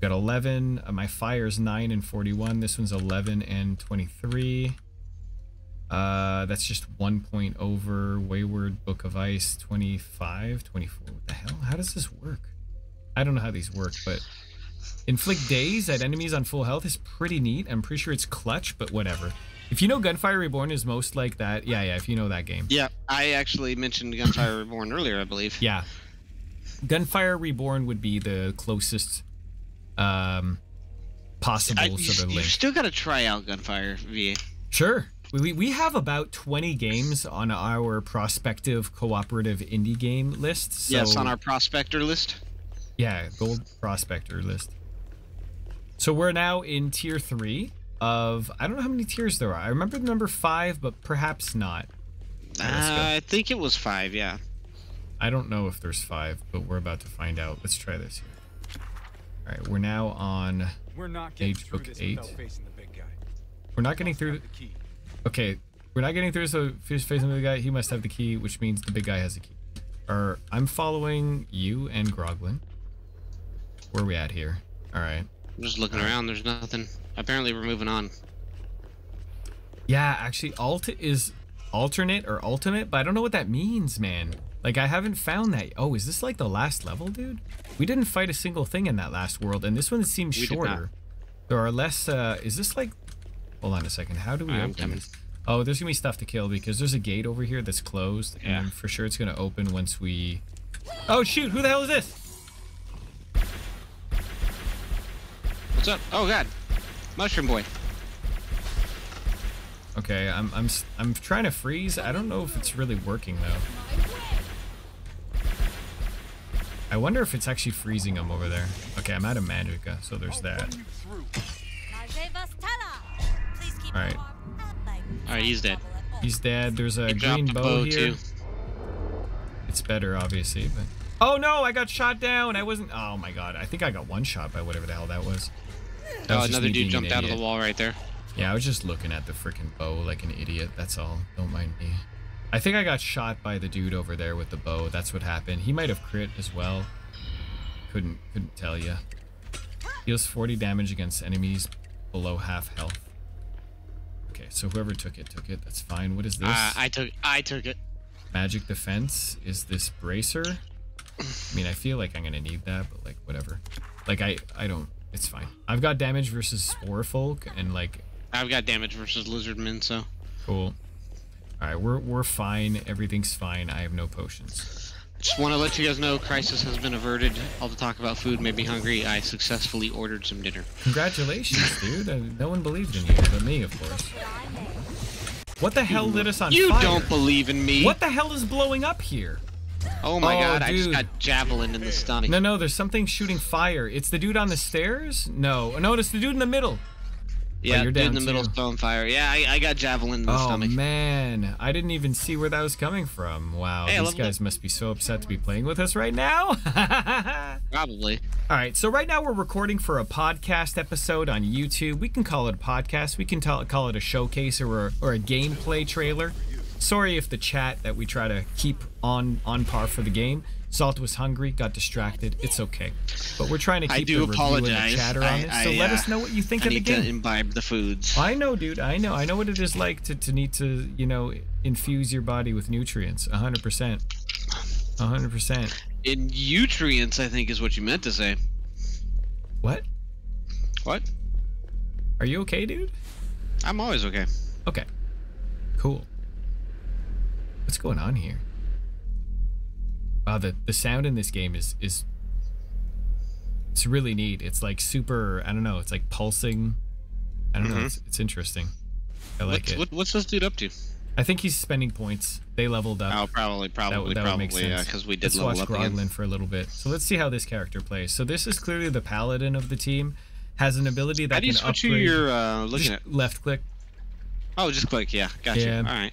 Got 11. Uh, my fire's 9 and 41. This one's 11 and 23. Uh, that's just one point over. Wayward Book of Ice 25, 24. What the hell? How does this work? I don't know how these work, but inflict daze at enemies on full health is pretty neat. I'm pretty sure it's clutch, but whatever. If you know Gunfire Reborn is most like that, yeah, yeah. If you know that game, Yeah, I actually mentioned Gunfire Reborn earlier, I believe. yeah. Gunfire Reborn would be the closest um possible I, you, sort of you still got to try out Gunfire V. Sure. We, we, we have about 20 games on our prospective cooperative indie game list. So, yes, on our prospector list. Yeah, gold prospector list. So we're now in tier three of I don't know how many tiers there are. I remember the number five, but perhaps not. Uh. I think it was five. Yeah. I don't know if there's five, but we're about to find out. Let's try this here. All right, we're now on. We're not getting Age book eight. the big guy. We're not getting through. the key. Okay, we're not getting through. So face facing the guy, he must have the key, which means the big guy has the key. Or I'm following you and Groglin. Where are we at here? All right. I'm just looking around. There's nothing. Apparently, we're moving on. Yeah, actually, alt is alternate or ultimate, but I don't know what that means, man. Like, I haven't found that. Oh, is this like the last level, dude? We didn't fight a single thing in that last world, and this one seems We shorter. There are less. Uh, is this like? Hold on a second. How do we I'm open this? Oh, there's gonna be stuff to kill because there's a gate over here that's closed, Yeah. and for sure it's gonna open once we. Oh shoot! Who the hell is this? What's up? Oh God, Mushroom Boy. Okay, I'm I'm s- I'm trying to freeze. I don't know if it's really working though. I wonder if it's actually freezing him over there. Okay, I'm out of magicka, so there's that. Majeva Stella. Please keep Alright. warm and like Alright, he's dead. trouble at all. He's dead. There's a He green the bow, bow here. too. It's better, obviously, but. Oh no! I got shot down. I wasn't. Oh my god! I think I got one shot by whatever the hell that was. Oh, another dude jumped out of the wall right there. Yeah, I was just looking at the freaking bow like an idiot. That's all. Don't mind me. I think I got shot by the dude over there with the bow. That's what happened. He might have crit as well. Couldn't couldn't tell you. Deals 40 damage against enemies below half health. Okay, so whoever took it took it. That's fine. What is this? Uh, I took. I took it. Magic defense is this bracer. I mean, I feel like I'm gonna need that, but like whatever. Like I I don't. It's fine. I've got damage versus spore folk and like I've got damage versus lizardmen, so Cool. All right, we're we're fine. Everything's fine. I have no potions. just want to let you guys know crisis has been averted. All the talk about food made me hungry. I successfully ordered some dinner. Congratulations, dude. Uh, no one believed in you, but me, of course. What the hell lit us on You fire? You don't believe in me. What the hell is blowing up here? Oh my Oh, god! I just dude. got javelin in the stomach. No, no, there's something shooting fire. It's the dude on the stairs? No, no, it's the dude in the middle. yeah, you're dude in the middle too. throwing fire. Yeah, I, I got javelin in the Oh stomach. man, I didn't even see where that was coming from. Wow, Hey, these guys must be so upset to be playing with us right now. [laughs] Probably. All right, so right now we're recording for a podcast episode on YouTube. We can call it a podcast. We can call it a showcase or or a gameplay trailer. Sorry if the chat that we try to keep on on par for the game. Salt was hungry, got distracted. It's okay, but we're trying to keep I do the and the apologize. chatter on it. So I, let uh, us know what you think I of the need to game. imbibe the foods. I know, dude. I know. I know what it is like to, to need to, you know, infuse your body with nutrients. 100%. 100%. In nutrients, I think is what you meant to say. What? What? Are you okay, dude? I'm always okay. Okay. Cool. What's going on here? Wow, the, the sound in this game is is it's really neat. It's like super I don't know, it's like pulsing. I don't know, Mhm. it's, it's interesting. I like what's, it. What, what's this dude up to? I think he's spending points. They leveled up. Oh, probably, probably, that would make probably, yeah, because we did Let's level watch up again. For a little bit. So let's see how this character plays. So this is clearly the paladin of the team. Has an ability that How do you can switch upgrade. you're uh, looking just at? left click. Oh, just click. Yeah, gotcha. Yeah. All right.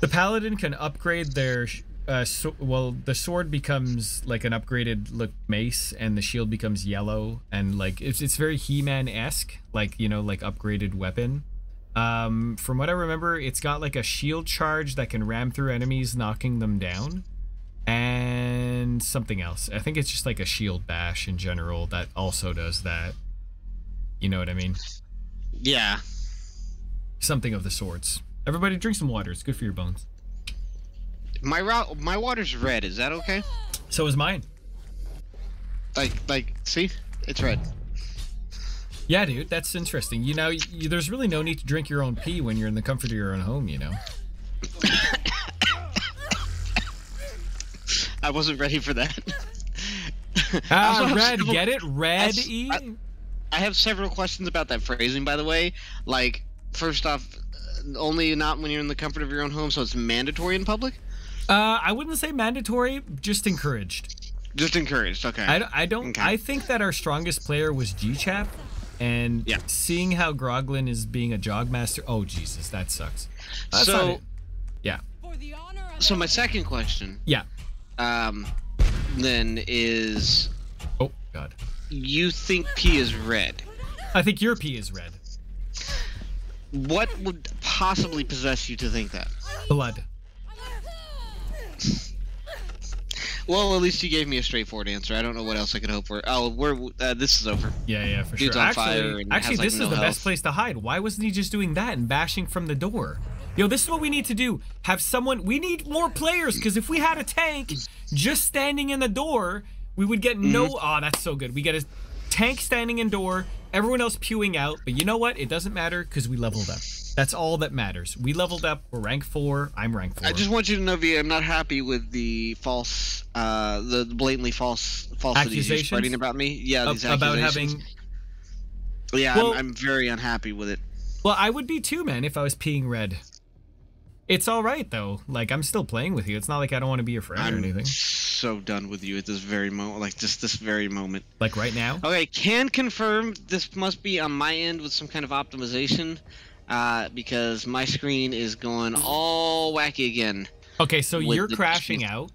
The paladin can upgrade their uh, so, well, the sword becomes like an upgraded look mace, and the shield becomes yellow, and like it's it's very He-Man esque, like you know, like upgraded weapon. Um, from what I remember, it's got like a shield charge that can ram through enemies, knocking them down. and something else. I think it's just like a shield bash in general that also does that. You know what I mean? Yeah. Something of the sorts. Everybody drink some water. It's good for your bones. My route, my water's red. Is that okay? So is mine. Like, like, see, it's red. Yeah, dude, that's interesting. You know, y there's really no need to drink your own pee when you're in the comfort of your own home. You know. I wasn't ready for that. Ah, [laughs] red. several- Get it? Red E. I- I have several questions about that phrasing, by the way. Like, first off, only not when you're in the comfort of your own home, so it's mandatory in public. Uh, I wouldn't say mandatory, just encouraged. Just encouraged. Okay. I, don't- I don't. Okay. I think that our strongest player was G-Chap, and Yeah. seeing how Groglin is being a jogmaster. Oh Jesus, that sucks. That's so. Yeah. so my second question, Yeah. um, then is, Oh God. you think P is red? I think your P is red. What would possibly possess you to think that? Blood. Well, at least you gave me a straightforward answer. I don't know what else I could hope for. Oh, we're uh, this is over. Yeah, yeah, for Dude's sure. on actually, actually, has, like, this no is the health. best place to hide. Why wasn't he just doing that and bashing from the door? Yo, this is what we need to do. Have someone. We need more players because if we had a tank just standing in the door, we would get no. Mm-hmm. Oh, that's so good. We get a tank standing in door, everyone else pewing out. But you know what? It doesn't matter because we leveled up. That's all that matters. We leveled up. We're rank four. I'm rank four. I just want you to know, vi i'm not happy with the false, uh, the blatantly false falsities you're Accusations? spreading about me. Yeah, Ab- these about having. Yeah, Well- I'm, I'm very unhappy with it. Well, I would be too, man, if I was peeing red. It's all right though. Like I'm still playing with you. It's not like I don't want to be your friend or I'm anything. so done with you at this very moment. Like just this very moment. Like right now. Okay, can confirm this must be on my end with some kind of optimization, uh, because my screen is going all wacky again. Okay, so you're crashing screen. out.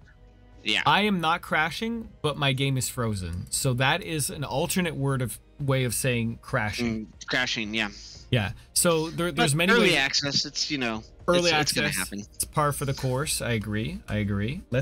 Yeah. I am not crashing, but my game is frozen. So that is an alternate word of way of saying crashing. Mm, crashing. Yeah. Yeah. So there, there's But many early ways. access. It's you know. Early it's, access. It's gonna happen. It's par for the course. I agree. I agree. Let's